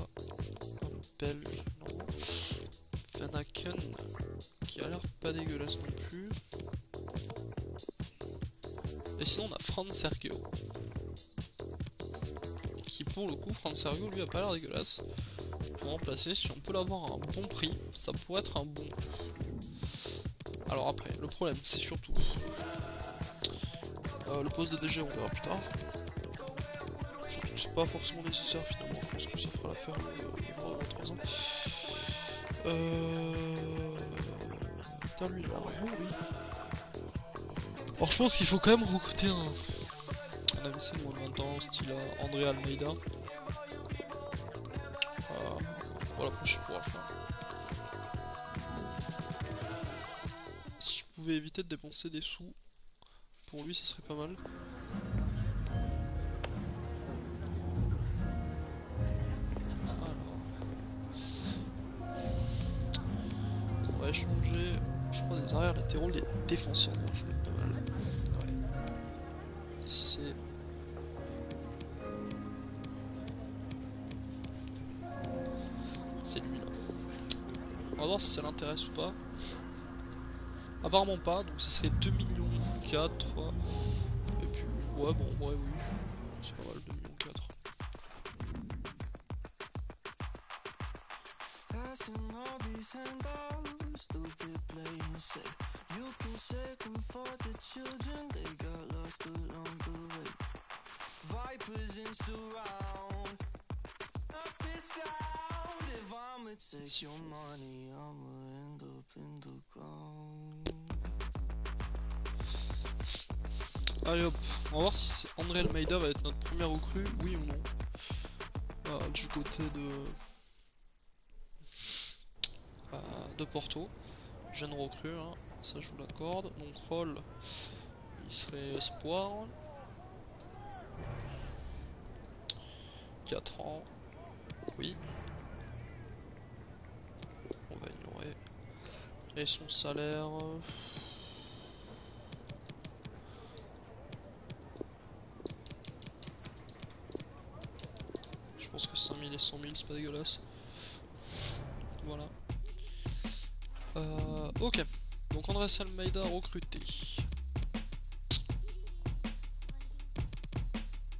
Un belge, non. Van Aken qui a l'air pas dégueulasse non plus. Et sinon on a Franz Sergio. Qui pour le coup, Franz Sergio lui a pas l'air dégueulasse. Pour remplacer, si on peut l'avoir à un bon prix, ça pourrait être un bon. Alors après, le problème c'est surtout euh, le poste de DG, on verra plus tard. Surtout c'est pas forcément nécessaire finalement, je pense que ça fera l'affaire le jour de 23 ans. Euh... A oui. Alors je pense qu'il faut quand même recruter un, un MC de moins de 20 ans, style euh, André Almeida. Voilà, prochain pour achat. Si je pouvais éviter de dépenser des sous pour lui, ça serait pas mal. Alors. On va échanger, je crois, des arrières latéraux, des défenseurs. Je vais Lui là. On va voir si ça l'intéresse ou pas. Apparemment pas, donc ça serait 2 millions 4. Et puis, ouais, bon, ouais, oui. C'est pas mal, 2 millions 4. Passing all these handouts, stupid playing safe. You can say comfort the children, they got lost along the way. Vipers in surround, up this sound. Allez hop, on va voir si André Almeida va être notre première recrue, oui ou non. Euh, du côté de. euh, de Porto. Jeune recrue, hein, ça je vous l'accorde. Donc Roll, il serait espoir. 4 ans, oui. On va ignorer. Et son salaire. euh, Je pense que 5000 et 100 000 c'est pas dégueulasse. Voilà. Euh, ok. Donc André Almeida recruté.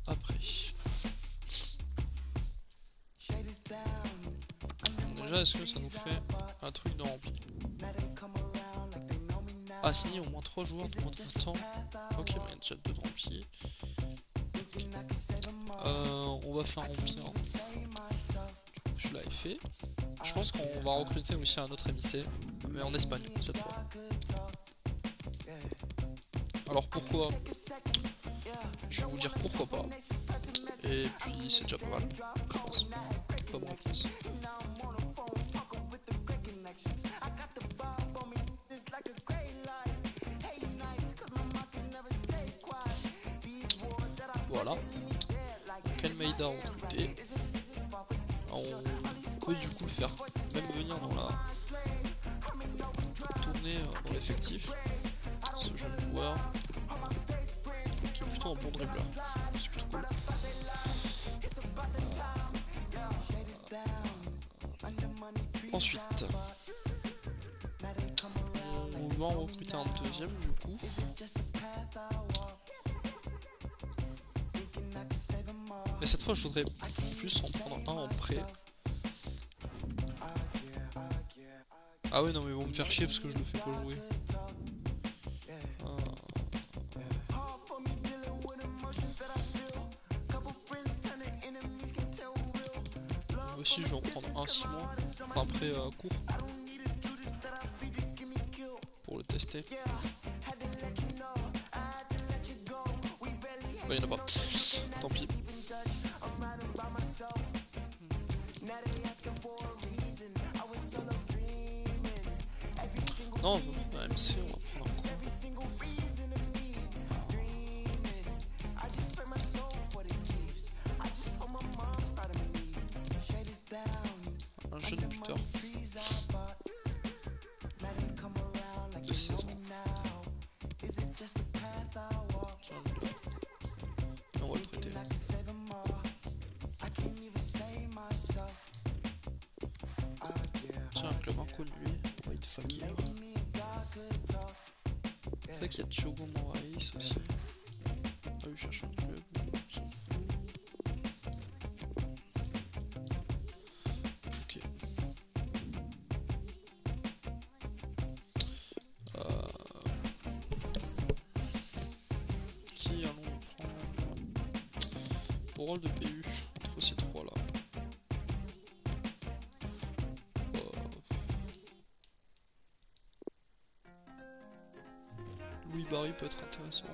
Après. Déjà, est-ce que ça nous fait un truc de rempli Ah si, au moins 3 joueurs de moins de 20 ans. Ok, bah, il y a déjà 2 de remplis. Ok. Euh, on va faire remplir. Celui-là est fait. Je pense qu'on va recruter aussi un autre MC, mais en Espagne cette fois. Alors pourquoi? Je vais vous dire pourquoi pas. Et puis c'est déjà pas mal, je pense. Recruté. On peut du coup le faire même venir dans la tournée euh, dans l'effectif. Ce jeune joueur qui est plutôt un bon dribbleur. C'est plutôt cool. Euh, Ensuite, on va en recruter un deuxième du coup. Mais cette fois, je voudrais plus en prendre un en prêt. Ah ouais, non, mais ils vont me faire chier parce que je le fais pas jouer. Ah. Aussi, je vais en prendre un 6 mois. Enfin, après euh, cours. Pour le tester. Bah, y'en a pas. Tant pis. Non, A Chogo Moraes aussi. Ah oui, cherche un club, on. Ok. Euh... Qui allons prendre? Au rôle de PU, Barry peut être intéressant.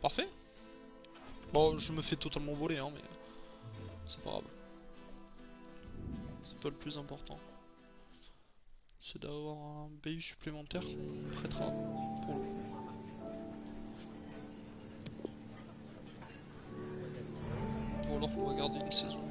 Parfait. Bon, je me fais totalement voler, hein, mais c'est pas grave. C'est pas le plus important. C'est d'avoir BU supplémentaire qu'on prêtera pour le coup. Ou alors on va garder une saison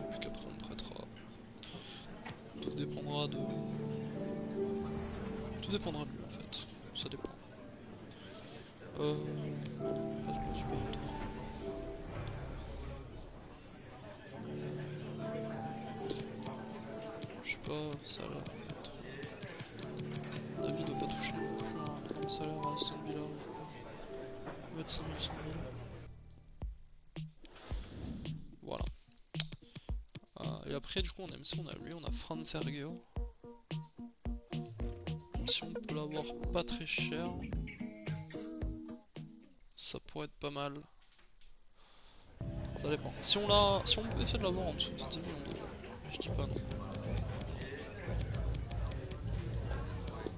après, du coup, on aime ça, on a lui, on a Fran Sergio. Si on peut l'avoir pas très cher, ça pourrait être pas mal. Ça dépend. Si on l'a, si on peut de l'avoir en dessous de 10 millions d'euros, je dis pas non.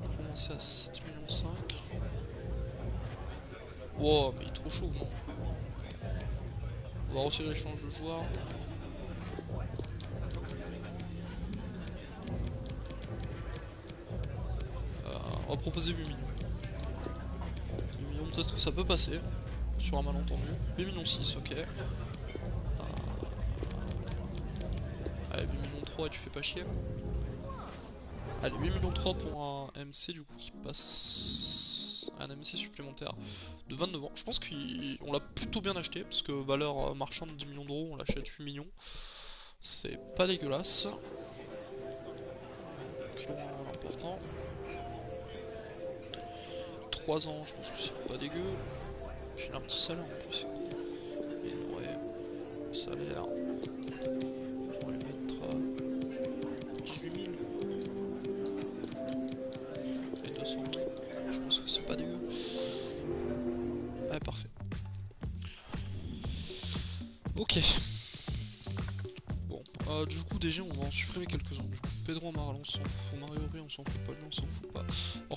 On va commencer à 7 millions 5. Wow, mais il est trop chaud, non On va refaire l'échange de joueurs. Proposer 8 millions. 8 millions, peut-être que ça peut passer. Sur un malentendu. 8 millions 6, ok. Euh, Allez, 8 millions 3 et tu fais pas chier. Allez, 8 millions 3 pour un MC du coup qui passe un MC supplémentaire de 29 ans. Je pense qu'on l'a plutôt bien acheté parce que valeur euh, marchande de 10 millions d'euros, on l'achète 8 millions. C'est pas dégueulasse. Donc, important. 3 ans, je pense que c'est pas dégueu. J'ai un petit salaire en plus. Et ouais, salaire. On va mettre euh, 18 000. Et 200 000. Je pense que c'est pas dégueu. Ouais, parfait. Ok. Bon, euh, du coup, déjà, on va en supprimer quelques-uns. Du coup, Pedro Amaral, on s'en fout. Mario Rui, on s'en fout pas. Lui, on s'en fout pas.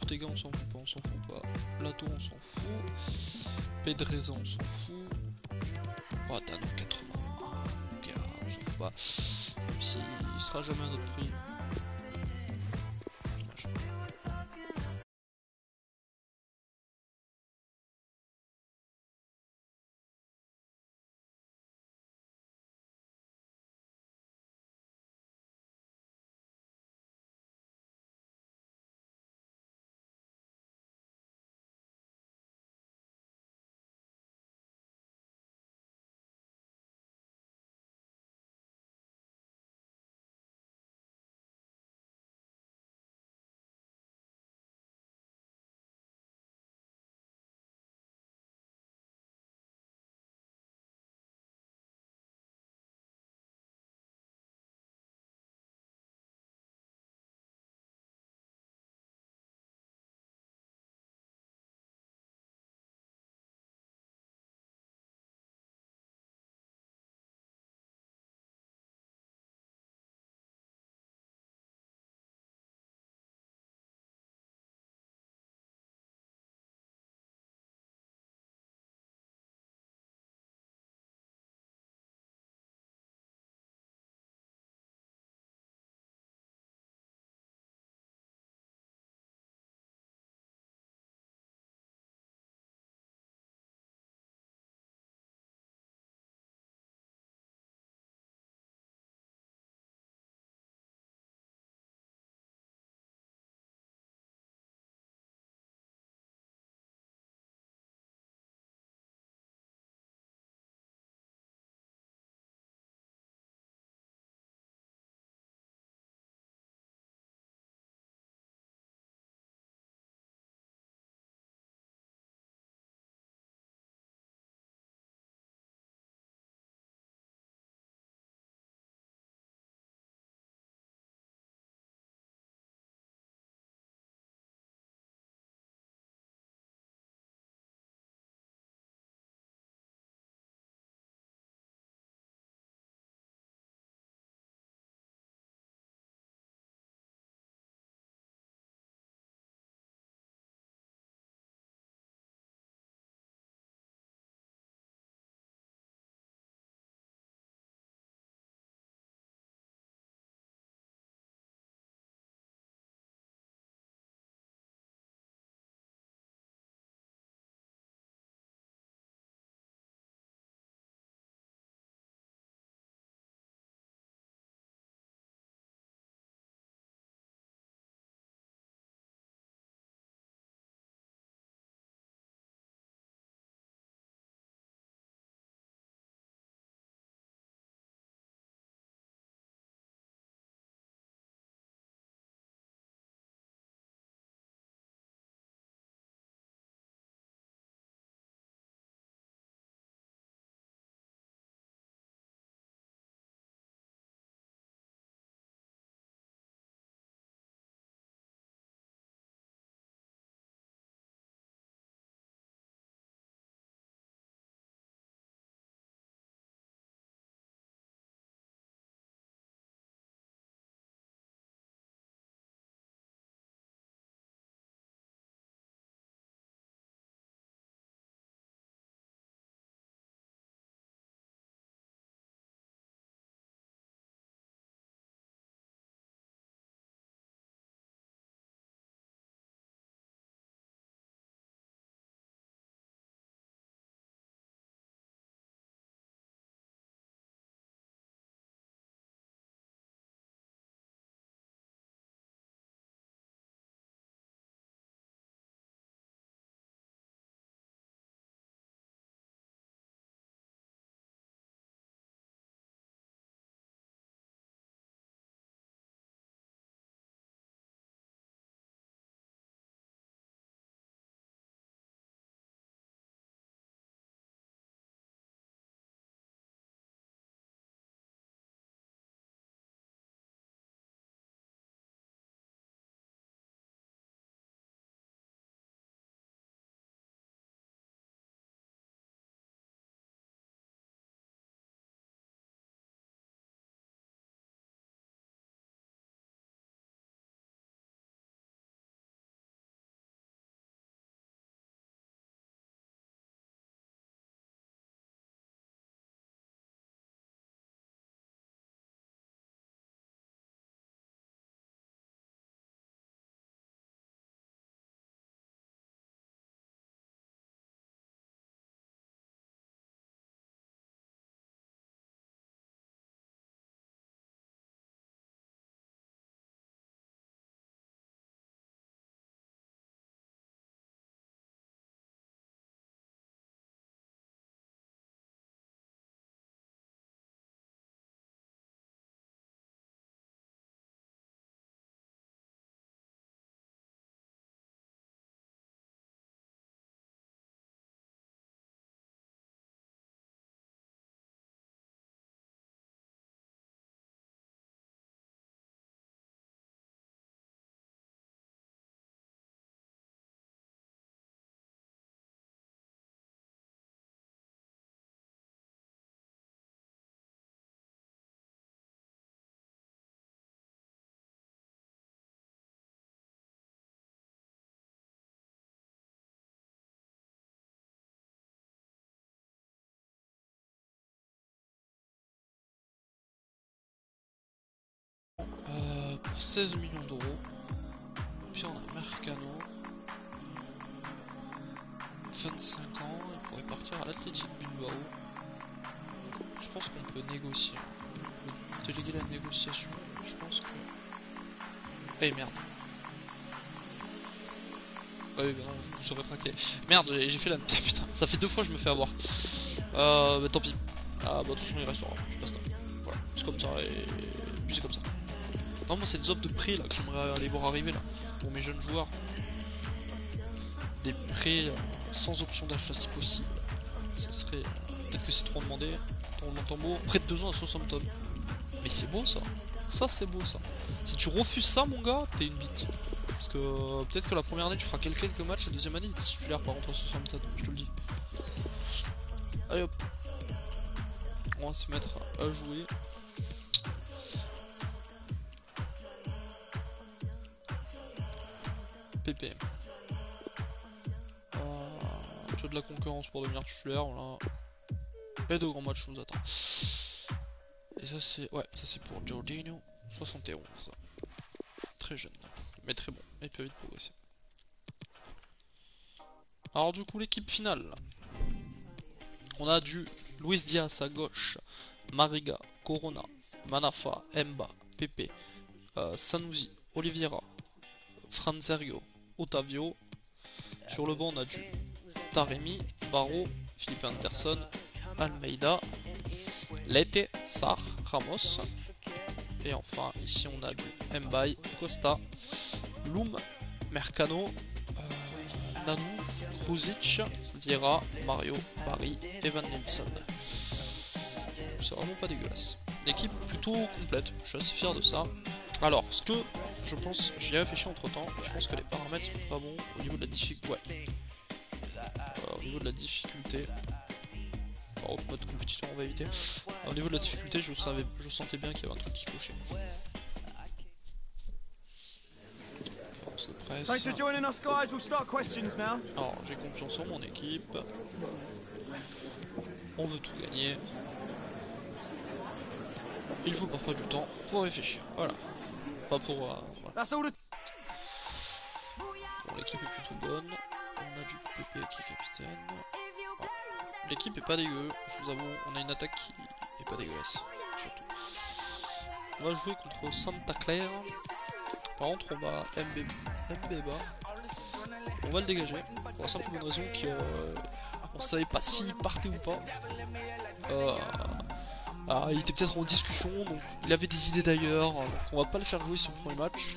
Ortega, on s'en fout pas. On s'en fout pas. Lato, on s'en fout. Pedreza, on s'en fout. Oh, Dano 80. Ok, on s'en fout pas. Même s'il sera jamais à notre prix. Pour 16 millions d'euros. Puis on a Mercano. 25 ans, il pourrait partir à l'Athletic Bilbao. Je pense qu'on peut négocier. On peut déléguer la négociation. Je pense que. Eh merde. Ah oui, bah non, je me suis rétracté. Merde, j'ai fait la. Putain, ça fait deux fois que je me fais avoir. Euh, bah tant pis. Ah bah de toute façon il restera. Voilà, c'est comme ça et. puis c'est comme ça. Non, moi c'est des offres de prix là que j'aimerais aller voir arriver là. Pour mes jeunes joueurs. Des prix euh, sans option d'achat si possible. Ça serait. euh, Peut-être que c'est trop demandé. Pour mon tambour. Près de 2 ans à 60 tonnes. Mais c'est beau ça. Ça c'est beau ça. Si tu refuses ça mon gars, t'es une bite. Parce que euh, peut-être que la première année tu feras quelques, quelques matchs, la deuxième année t'es titulaire par contre à 60 tonnes, je te le dis. Allez hop. On va se mettre à jouer. La concurrence pour devenir titulaire, là. Et de grands matchs nous attendent. Et ça c'est. Ouais, ça c'est pour Jorginho. 71. Très jeune. Mais très bon. Et peut vite progresser. Alors du coup l'équipe finale. On a du Luis Diaz à gauche. Mariga, Corona, Manafa, Emba, Pepe, euh, Sanusi, Oliveira, Franzergo, Otavio. Sur le banc on a du Taremi, Barro, Philippe Anderson, Almeida, Lete, Sar, Ramos. Et enfin ici on a du Costa, Loum, Mercano, euh, Nanou, Kruzic, Vieira, Mario, Barry, Evan Nilsson. C'est vraiment pas dégueulasse. L'équipe plutôt complète, je suis assez fier de ça. Alors, ce que je pense, j'y ai réfléchi entre temps, je pense que les paramètres sont pas bons au niveau de la difficulté. Au niveau de la difficulté. Alors, au mode compétition, on va éviter. Au niveau de la difficulté, je, savais, je sentais bien qu'il y avait un truc qui clochait. On se presse. Thanks for joining us, guys. We'll start questions now. Alors, j'ai confiance en mon équipe. On veut tout gagner. Il faut parfois du temps pour réfléchir. Voilà. Pas pour. euh, voilà. Bon, l'équipe est plutôt bonne. On a du PP qui est capitaine. Ouais. L'équipe est pas dégueu, je vous avoue. On a une attaque qui est pas dégueulasse. Surtout. On va jouer contre Santa Claire. Par contre, on va MB... Mbeba. On va le dégager. Pour la simple bonne raison qu'on savait pas s'il partait ou pas. Euh, ah, il était peut-être en discussion, donc il avait des idées d'ailleurs. Donc on va pas le faire jouer le premier match.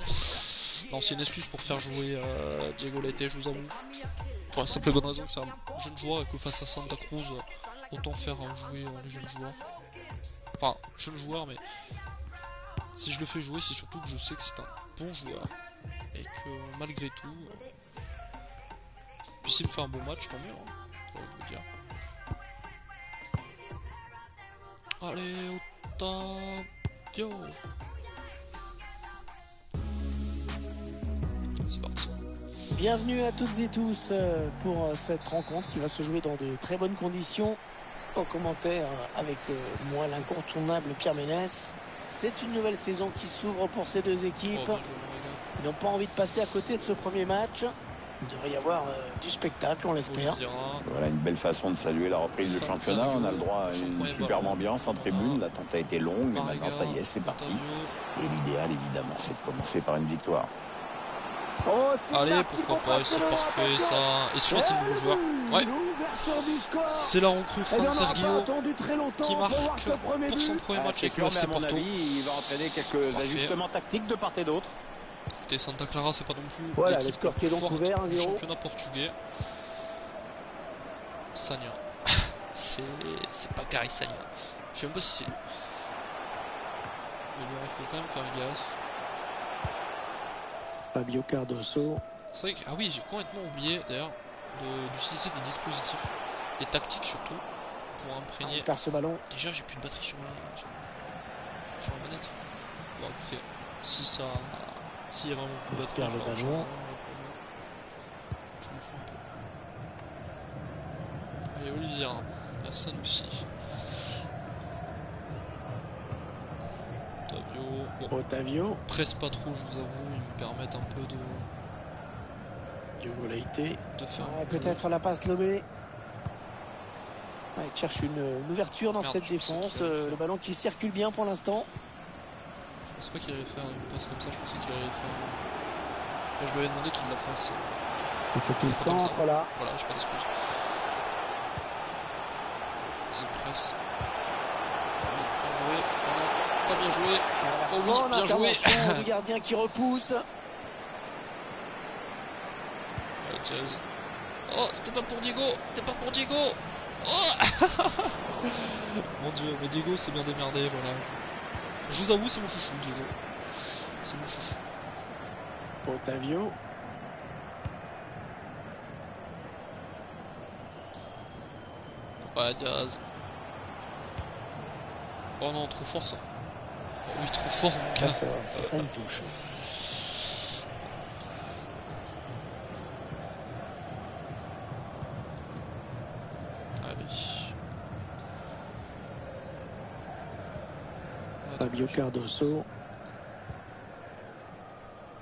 Non, c'est une excuse pour faire jouer euh, Diego Lete, je vous avoue. Pour la simple et bonne raison que c'est un jeune joueur et que face à Santa Cruz, autant faire jouer euh, les jeunes joueurs. Enfin, jeune joueur, mais si je le fais jouer, c'est surtout que je sais que c'est un bon joueur. Et que malgré tout, euh, puis s'il me fait un bon match, tant mieux, hein. Allez, Otavio C'est parti. Bienvenue à toutes et tous euh, pour euh, cette rencontre qui va se jouer dans de très bonnes conditions. En commentaire euh, avec moi l'incontournable Pierre Ménès. C'est une nouvelle saison qui s'ouvre pour ces deux Oh, équipes. Moraga. Ils n'ont pas envie de passer à côté de ce premier match. Il devrait y avoir euh, du spectacle, on l'espère. Voilà une belle façon de saluer la reprise du championnat. On a le droit à une superbe ambiance en tribune. L'attente a été longue, mais maintenant ça y est, c'est parti. Et l'idéal, évidemment, c'est de commencer par une victoire. Oh, c'est Allez, pourquoi pas, c'est parfait ça. Et celui-là, c'est le nouveau joueur. Ouais, L'ouverture du score. c'est la recrue Fran Sergio qui pour marque voir ce premier pour son premier Ah, match c'est avec le mon Porto. avis, il va entraîner quelques Parfait. ajustements tactiques de part et d'autre. Écoutez, Santa Clara, c'est pas non plus Voilà, le score qui est donc forte ouvert, du 1-0. championnat portugais. Sagna. c'est c'est pas Gary Sagna. Je sais même pas si c'est lui. Mais il faut quand même faire gaffe. Fabio Cardoso. C'est vrai que, ah oui, j'ai complètement oublié d'ailleurs de- d'utiliser des dispositifs, et tactiques surtout, pour imprégner. Perd ce ballon. Déjà, j'ai plus de batterie sur la, sur, la- sur manette. Bon, écoutez, si ça. S'il y a vraiment plus de batterie, le je ballon. me fous un peu. Allez, Olivier, la Sanusi. Otavio. Otavio, Presse pas trop, je vous avoue, permettent un peu de, Leite. de faire. Ouais, jeu. Peut-être la passe lobée. Ouais, il cherche une, une ouverture dans Merde, cette je défense. euh, le ballon qui circule bien pour l'instant. Je pensais pas qu'il allait faire une passe comme ça, je pensais qu'il allait faire. Enfin, je lui avais demandé qu'il la fasse. Il faut qu'il centre là. Voilà, j'ai pas d'excuse. The Press. Ouais, bien joué. Oh non, pas bien joué. Oh bien joué. du gardien qui repousse. Oh, c'était pas pour Diego C'était pas pour Diego Oh Mon dieu, mais Diego s'est bien démerdé, voilà. Je vous avoue, c'est mon chouchou, Diego. C'est mon chouchou. Otavio. Ouais, Diaz. Oh non, trop fort ça. Oh oui, trop fort mon Ça, gars. ça, ça sera une touche. Allez. Fabio. Cardoso.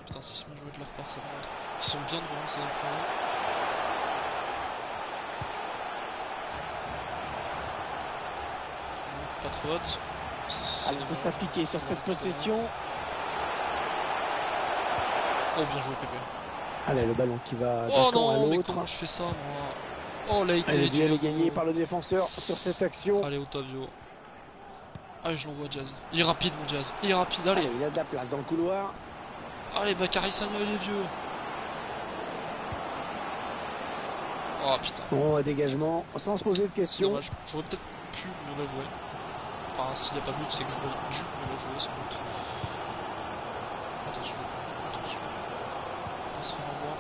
Putain, c'est bien joué de leur part, ça par contre. Ils sont bien devant ces enfants. Pas de faute. Ah, il faut s'appliquer sur cette possession. Oh, bien joué, Pépé. Allez, le ballon qui va d'un Oh camp à non, mais l'autre. comment je fais ça, moi Oh, là, il Allez, est gagné par le défenseur sur cette action. Allez, Otavio. Allez, je l'envoie Jazz. Il est rapide, mon Jazz. Il est rapide, allez. Allez, il a de la place dans le couloir. Allez, Bakary Sagna, il est vieux. Oh putain, Bon, dégagement, sans se poser de questions. J'aurais peut-être pu mieux la jouer. Enfin, s'il n'y a pas de but, c'est que j'aurais dû la jouer sans doute. Attention, attention. On va se faire avoir.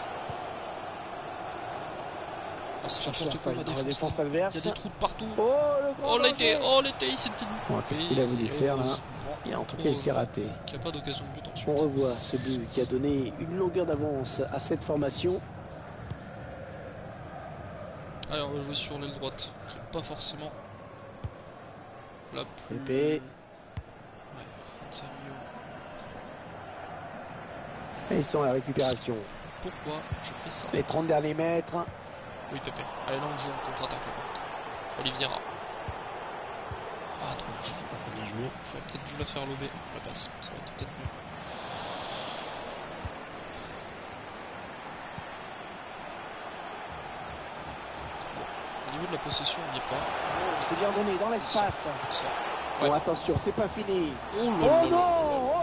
C'est n'importe quoi ma la défense. défense là. Il y a adverse. des trous de partout. Oh, le grand Oh l'été, oh l'été, il s'est dit. Bon, Qu'est-ce qu'il a voulu faire là Et en tout cas, il s'est raté. Il n'y a pas d'occasion de but ensuite. On revoit ce but qui a donné une longueur d'avance à cette formation. Allez, on va jouer sur l'aile droite, qui pas forcément la plus. Pépé. Ouais. Et ils sont à la récupération. Pourquoi je fais ça Les 30 derniers mètres. Oui, Pépé. Allez, là on joue en contre-attaque là par contre. Oliviera. Ah, trop C'est pas bien joué. J'aurais peut-être dû la faire lober. La passe, ça va être peut-être mieux. De la possession, on n'y est pas. Oh, c'est bien donné dans l'espace. Bon, attention, c'est pas fini. Oh Oh non là.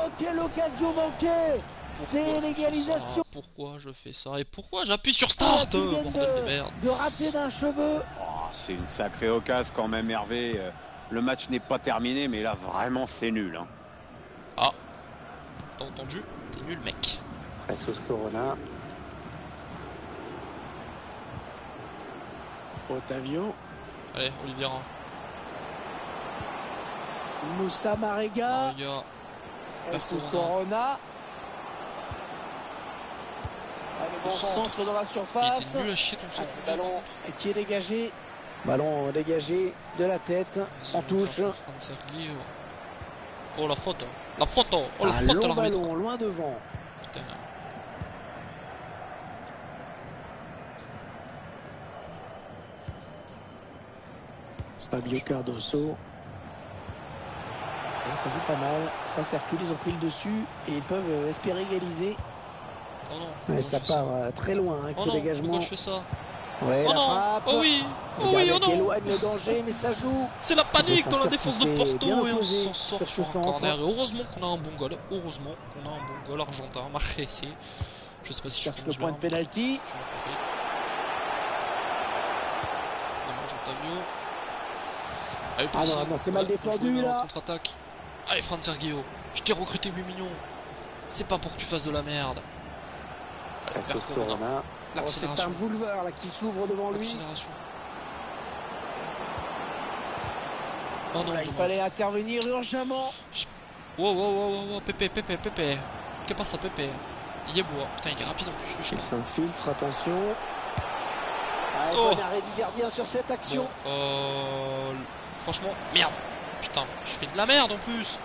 Oh, quelle occasion manquée Pourquoi C'est je fais l'égalisation. ça Pourquoi je fais ça Et pourquoi j'appuie sur Ah, Start Bordel de de, merde de rater d'un cheveu. Oh, c'est une sacrée occasion quand même, Hervé. Euh, Le match n'est pas terminé, mais là, vraiment, c'est nul. hein. Ah T'as entendu? T'es nul mec. Jesus Corona. Otavio. Allez, Oliviera. Moussa Marega. gars. Jesus Corona. Corona. Allez, bon centre. centre dans la Il surface. nul à chier ton centre. Ah, ballon qui est dégagé. Ballon dégagé de la tête. En touche. Sergio. Oh la faute La faute Oh la Un faute long ballon, loin devant. Putain. Fabio Cardoso. Là, ça joue pas mal. Ça circule, ils ont pris le dessus et ils peuvent euh, espérer égaliser. Oh non Mais pourquoi ça part euh, très loin hein, avec Oh ce non, dégagement. je fais ça Ouais, Oh la non frappe. Oh oui Oh oui, oh non éloigne le danger, mais ça joue. C'est la panique dans la défense de Porto et on s'en sort sur un corner. Et heureusement qu'on a un bon goal. Heureusement qu'on a un bon goal argentin marqué ici. Je sais pas si je Cherche le point de bien, pénalty. Tu m'as compris. Dommage Otavio. Allez, Ah personne. non, non, c'est mal défendu, là. en contre-attaque. Allez, Fran Sergio. Je t'ai recruté 8 millions. C'est pas pour que tu fasses de la merde. Allez. Oh, c'est un L'accélération. boulevard là qui s'ouvre devant lui. L'accélération. Oh non, Là, il fallait intervenir urgemment. Wow, wow, wow, wow, wow, Pépé, Pépé, Pépé. Que passe à Pépé? Yeboah. Putain, il est rapide en plus. Il s'infiltre, attention. Ah, Oh. Bon arrêt du gardien sur cette action. Bon, euh, franchement, merde. Putain, je fais de la merde en plus.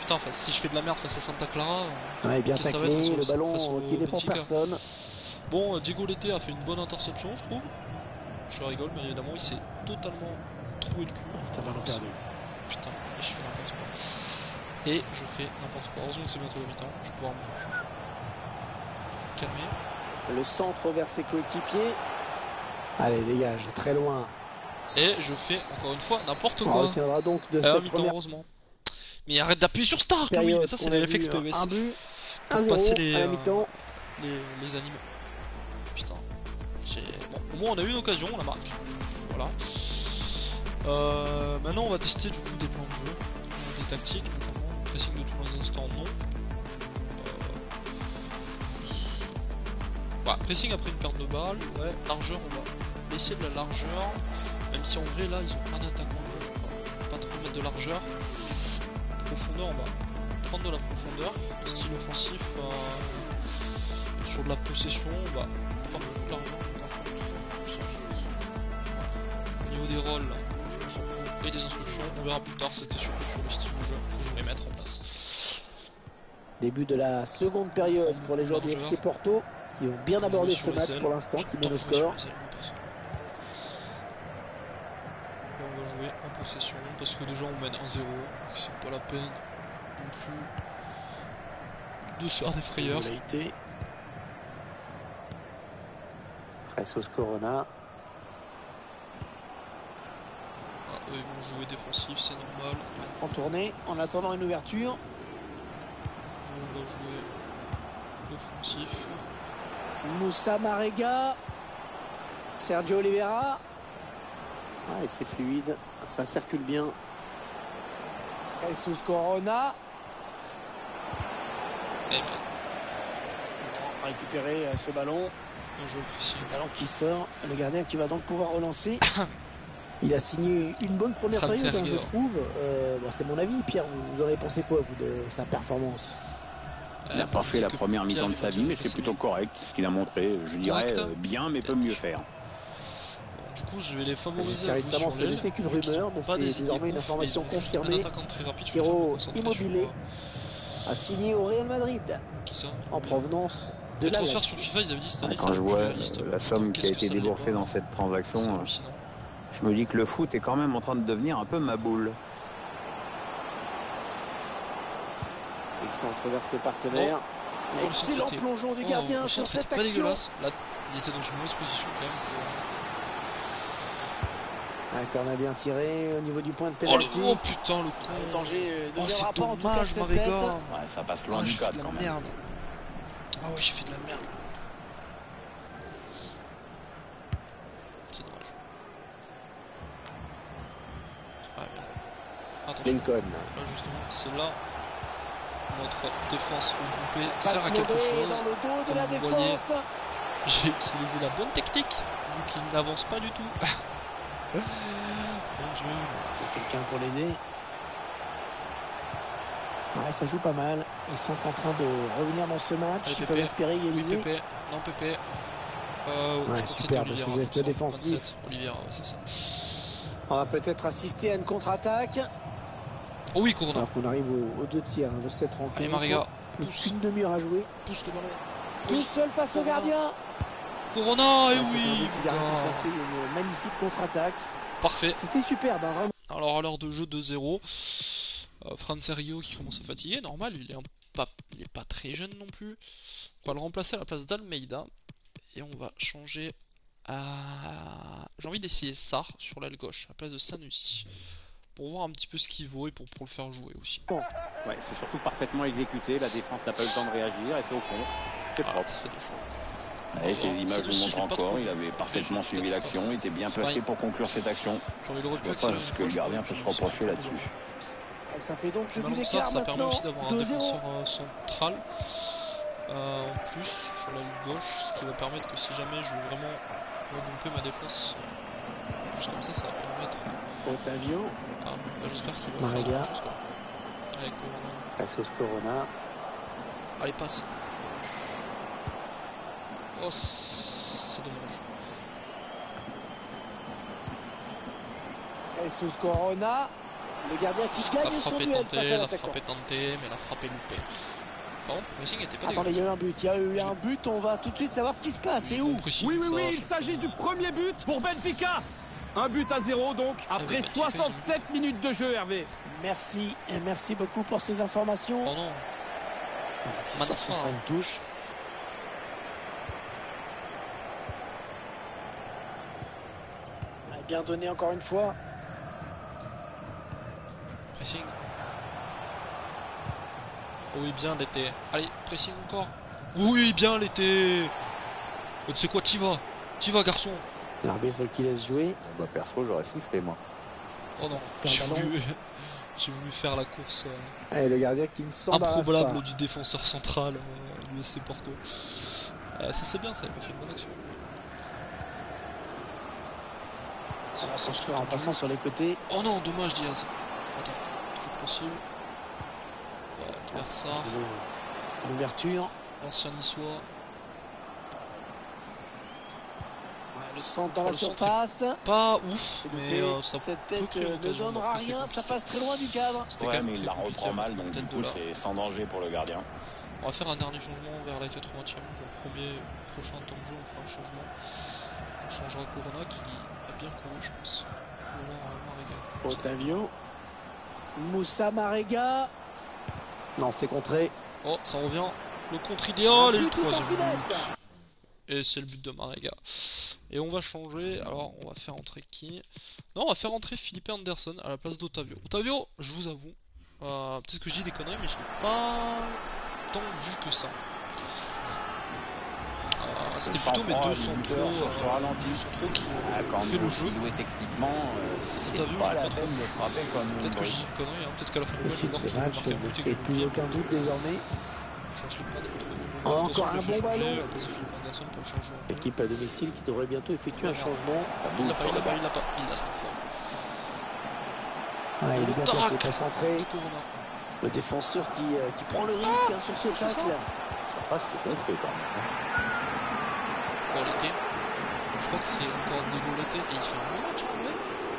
putain, enfin, si je fais de la merde face à Santa Clara. euh, Ouais, bien ça va être le ballon qui dépend personne. Bon, euh, Diego Lete a fait une bonne interception, je trouve. Je rigole, mais évidemment, il s'est totalement troué le cul. Ouais, C'est un ballon perdu. Putain, et je fais n'importe quoi. Et je fais n'importe quoi. Heureusement que c'est bientôt le mi-temps, je vais pouvoir me calmer. Le centre vers ses coéquipiers. Allez, dégage, très loin. Et je fais encore une fois n'importe On quoi. retiendra donc de un cette première heureusement. Mais arrête d'appuyer sur Start, oui, mais ça c'est on les réflexes PES. Un but, Pour 1-0 passer les, à la euh, les, les animaux. Putain. Bon, au moins on a eu une occasion, on la marque. Voilà. Euh, maintenant on va tester du coup des plans de jeu, des tactiques, notamment pressing de tous les instants, non. Bah, pressing après une perte de balle, ouais. Largeur, on va laisser de la largeur, même si en vrai là ils ont un attaquant, va pas trop mettre de largeur. Profondeur, on va prendre de la profondeur, style offensif. euh, sur de la possession, on va prendre beaucoup de. Au niveau des rôles. Et des instructions, on verra plus tard, c'était surtout sur le style de jeu que je voulais mettre en place. Début de la seconde période pour les joueurs du Largeur. FC Porto qui ont bien abordé ce match pour l'instant, qui jouer sur score. les ailes, moi, personnellement. Et on va jouer en possession parce que déjà on mène 1-0, c'est pas la peine non plus de se faire des frayeurs. Jesus Corona. Ah, eux, ils vont jouer défensif, c'est normal. Font tourner en attendant une ouverture. On va jouer offensif. Moussa Marega. Sergio Oliveira. Ah, et c'est fluide. Ça circule bien. Jesus Corona. Eh ben, On va récupérer euh, ce ballon. pressing. Ballon qui sort. Le gardien qui va donc pouvoir relancer. Il a signé une bonne première période, hein, je trouve. Euh, bon, c'est mon avis, Pierre. Vous, en avez pensé quoi, vous, de sa performance? Il n'a pas fait la première mi-temps de sa vie, mais c'est plutôt correct ce qu'il a montré. Je dirais euh, bien, mais peut mieux faire. Du coup, je vais les favoriser. Jusqu'à récemment, ce n'était qu'une rumeur, mais c'est désormais une information confirmée. Immobilier. A signé au Real Madrid Qui ça? En provenance de la transferts sur FIFA, ils avaient dit cette année, Quand je vois la somme qui a été déboursée dans cette transaction, euh, je me dis que le foot est quand même en train de devenir un peu ma boule. Il centre vers ses partenaires. Oh, le Excellent plongeon du Oh, gardien sur cette pas action. dégueulasse. Là, il était dans une mauvaise position quand même. Un corner bien tiré au niveau du point de Pour... Oh, le... pénalty. oh putain, le Le con. danger euh, ne Oh, viendra c'est pas en tout cas de dommage, Maréga. tête. Ouais, ça passe loin Ah, du j'ai fait cadre de la quand même. merde. Ah ouais, j'ai fait de la merde. là. C'est dommage. Ah merde. Attention. Lincoln. Là justement, c'est là notre défense regroupée sert à quelque chose. dans le dos de Comme la vous voyez. défense. J'ai utilisé la bonne technique, vu qu'il n'avance pas du tout. Est-ce qu'il y a quelqu'un pour l'aider Ouais, ça joue pas mal. Ils sont en train de revenir dans ce match. Allez, Ils peuvent espérer Oui, égaliser. Pépé. Non, Pépé. Euh, Ouais, superbe, ce hein, geste putain, défensif. 27. Olivier, ouais, c'est ça. On va peut-être assister à une contre-attaque. Oh oui, Corona. Alors qu'on arrive aux, aux deux tiers hein, de cette rencontre. Allez, Mariga, Plus qu'une demi-heure à jouer. pousse le ballon. Tout Oui. seul face au gardien. Corona, et c'est un oui. but qui a putain. récompensé une magnifique contre-attaque. Parfait. C'était superbe, hein, vraiment. Alors à l'heure de jeu 2-0, euh, Fran Sergio qui commence à fatiguer, normal, il est, un pas, il est pas très jeune non plus. On va le remplacer à la place d'Almeida et on va changer à... J'ai envie d'essayer Sar sur l'aile gauche à la place de Sanusi pour voir un petit peu ce qu'il vaut et pour, pour le faire jouer aussi. Ouais, c'est surtout parfaitement exécuté. La défense n'a pas eu le temps de réagir et c'est au fond. C'est Ah, propre. c'est Ouais, ces images nous montrent encore. Il avait parfaitement suivi l'action. Il était bien placé pour conclure cette action. J'aurais le Je vois pas ce que le gardien peut se reprocher là-dessus. Ça fait donc le but d'écart ça permet aussi d'avoir un 2-0. défenseur euh, central euh, en plus sur la ligne gauche, ce qui va permettre que si jamais je veux vraiment regrouper ma défense, en plus comme ça, ça va permettre. Otavio. Ah, bah, j'espère qu'il va faire quelque chose quoi. Avec Corona. Jesus Corona. Allez, passe. Oh, c'est dommage. Jesus Corona. Le gardien qui La gagne son frappe est duel tentée, face à la l'attaquant. frappe est tentée, mais la frappe est loupée. Par contre, le pressing était pas Attendez, il y a eu un but, il y a eu un but, on va tout de suite savoir ce qui se passe. C'est Bon où pressing, Oui, oui, ça, oui, il s'agit du premier but pour Benfica. Un but à zéro donc, après ils ont 67 minutes de jeu, Hervé. Merci, et merci beaucoup pour ces informations. Oh non, sort, ce sera une touche. Bien donné encore une fois. pressing. Oui, bien l'été. Allez, pressing encore. Oui, bien l'été. Tu sais quoi, t'y vas. T'y vas, garçon. L'arbitre qui laisse jouer. Bah, perso, j'aurais sifflé, moi. Oh non, j'ai voulu... j'ai voulu faire la course euh, Et le gardien qui ne s'embarrasse pas. improbable du défenseur central euh, l'USC Porto. Euh, ça c'est bien, ça, il m'a fait une bonne action. On va construire en passant sur les côtés. Oh non, dommage Diaz. Attends, toujours possible. Ouais, Bersard, Trouver L'ouverture. l'ancien niçois. Ouais, le centre dans Oh, la le surface. Pas ouf, mais euh, ça Cette peut créer euh, ne donnera rien, ça passe très loin du cadre. C'était Ouais, quand même mais il la reprend mal, donc du coup, c'est sans danger pour le gardien. On va faire un dernier changement vers la 80e. Genre premier prochain temps de jeu, on fera un changement. On changera Corona qui bien couru, je pense. Euh. Otavio. Moussa Marega. Non, c'est contré. Oh, ça revient. Le contre idéal et le troisième but. Et c'est le but de Marega. Et on va changer. Alors, on va faire entrer qui? Non, on va faire entrer Philippe Anderson à la place d'Otavio. Otavio, je vous avoue, euh, peut-être que je dis des conneries, mais je l'ai pas tant vu que ça. Euh, C'était plutôt mes deux euh, ralenti. deux centraux qui Ah, fait le jeu. joué techniquement, euh, c'est T'as vu, pas j'ai la pas trop peine de vu. frapper comme Peut-être que je dis une connerie, hein. peut-être qu'à la fin Le match, ne fait plus aucun doute désormais. Trop trop. Encore un fait bon ballon. à la place de Philippe Anderson pour le faire jouer. un peu. Équipe à domicile qui devrait bientôt effectuer un changement. Il bouge l'a pas, sur il le l'a pas, banc. il l'a pas, il l'a cette fois. Ah, il est bien placé, concentré. Le défenseur qui, euh, qui prend le risque hein, sur ce tacle. Surface, c'est gonflé quand même. Je crois que c'est encore Diego l'été et il fait un bon match vrai.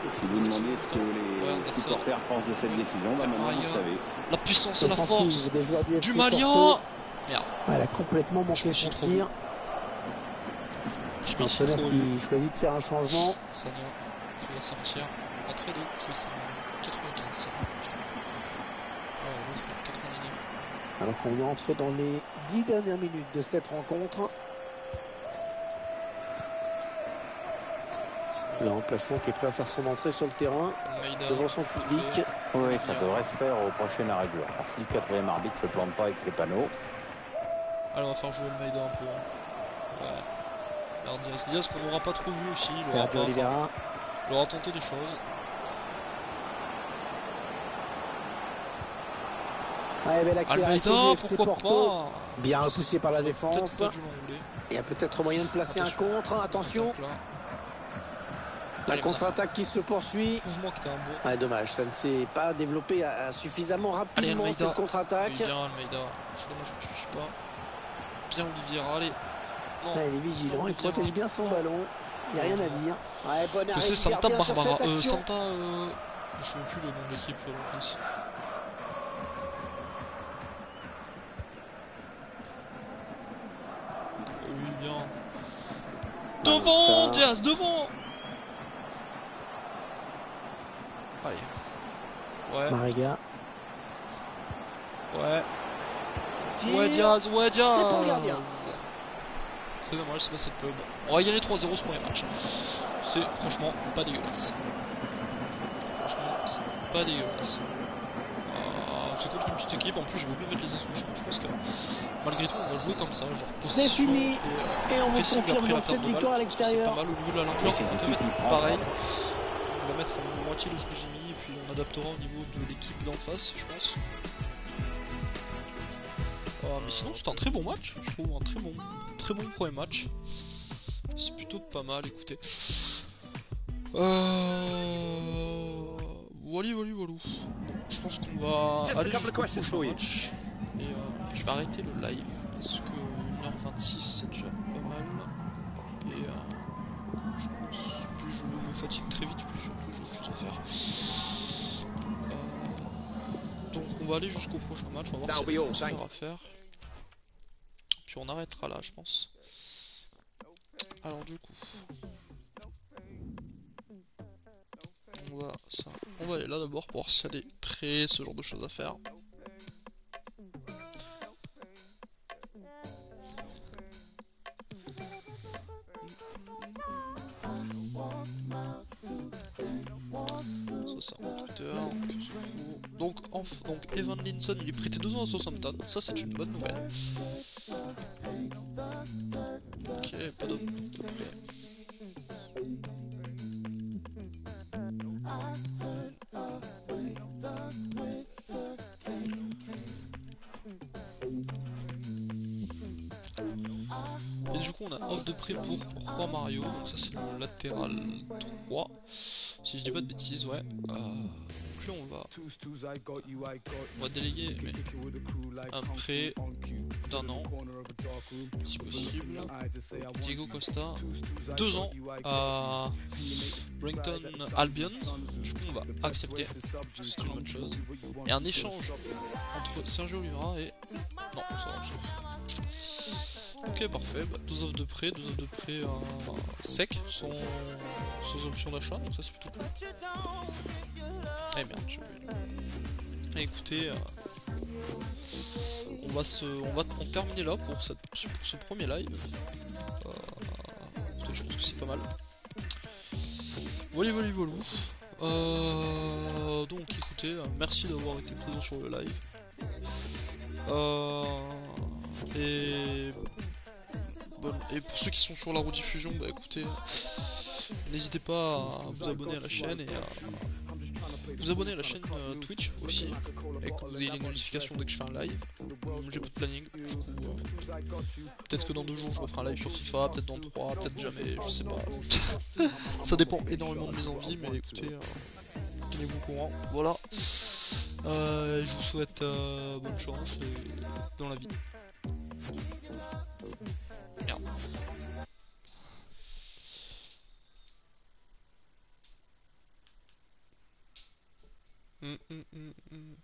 Et si vous demandez ce que les supporters pensent de cette décision, bah maintenant vous Maria. le savez. La puissance et la force du, du Malien. Merde, Ah, elle a complètement manqué son tir. je L'entraîneur qui choisit de faire un changement. Sanya qui va sortir. Entrée de jouer ça 95, Sanya, putain. Ouais, l'autre il est 99. Alors qu'on entre dans les 10 dernières minutes de cette rencontre. Le remplaçant qui est prêt à faire son entrée sur le terrain devant son public. Oui, ça devrait se faire au prochain arrêt de jeu. Enfin, si le quatrième arbitre se plante pas avec ses panneaux. Allez, on va faire jouer Almeida un peu. hein. Ouais. Alors Diaz, Diaz qu'on n'aura pas trop vu aussi. Il aura, pas, il aura tenté des choses. Ouais, belle accélération Almeida, pourquoi Porto. pas? Bien repoussé par la défense. pas. Il y a peut-être moyen de placer un Attention. contre. Attention, Attaque là. La contre-attaque qui se poursuit. Un. Ah, dommage, ça ne s'est pas développé euh, suffisamment rapidement cette contre-attaque. Bien Almeida. C'est dommage que tu touches pas. Bien Oliviera, allez. Non. Ah, il est vigilant, il protège bien son ballon. Il n'y a rien à dire. Ouais, bon Que arrêt c'est Santa Barbara. Euh. Santa. Euh... Je sais même plus le nom de l'équipe en face. Oui, bien. Devant ça. Diaz, devant Allez. Ouais, Mariga. ouais. Tire. Ouais, Diaz, ouais, Diaz C'est pour le gardien. C'est dommage, c'est pas cette pub. On va gagner 3-0 ce premier match. C'est franchement pas dégueulasse. Franchement, c'est pas dégueulasse. Euh, c'est contre une petite équipe, en plus je vais oublier de mettre les instructions. Je pense que malgré tout, on va jouer comme ça, genre C'est fini. euh, Et on vous confirme donc cette de victoire à que C'est l'extérieur. pas mal au niveau de la longueur. Pareil. On va mettre la moitié de ce que j'ai mis et puis on adaptera au niveau de l'équipe d'en face, je pense. Euh, mais sinon, c'était un très bon match. Je trouve un très bon, très bon premier match. C'est plutôt pas mal, écoutez. Euh... Wally, wally, walou. Je pense qu'on va Just aller jusqu'au prochain match. Et euh, je vais arrêter le live parce que 1h26 c'est déjà pas mal. Et euh, je pense plus je me fatigue très vite, plus j'ai autre chose à faire. Euh, va aller jusqu'au prochain match, on va voir si on thank à faire. Puis on arrêtera là, je pense. Alors du coup, on va ça, on va aller là d'abord pour voir s'il y a des prêts, ce genre de choses à faire. En donc. Donc, Evan Linson, il est prêté 2 ans à Southampton, ça c'est une bonne nouvelle. Ok, pas de. Et du coup on a offre de prêt pour Roi Mario, donc ça c'est le latéral 3. Si je dis pas de bêtises, ouais. Euh, donc lui on va, on va déléguer mais prêt d'un an, si possible. Diego Costa, deux ans à Brington Albion. Du coup on va accepter, c'est une bonne chose. Et un échange entre Sergio Oliveira et... Non, ça on. Ok parfait, bah, deux offres de prêt, deux offres de prêt euh, sec, sans, option d'achat, donc ça c'est plutôt cool. Eh merde, je. Écoutez, euh, on va se, terminer là pour, ce premier live. Euh, je pense que c'est pas mal. Voilà, voilà, voilà. Euh, donc écoutez, euh, merci d'avoir été présent sur le live. Et et pour ceux qui sont sur la rediffusion, bah écoutez, n'hésitez pas à vous abonner à la chaîne et à vous abonner à la chaîne euh, Twitch aussi, et que vous ayez les notifications dès que je fais un live. J'ai pas de planning, euh, peut-être que dans deux jours je referai un live sur FIFA, peut-être dans trois, peut-être jamais, je sais pas. Ça dépend énormément de mes envies, mais écoutez, euh, tenez-vous au courant. Voilà. Je vous souhaite bonne chance et dans la vie. Merde. Mm-mm-mm-mm.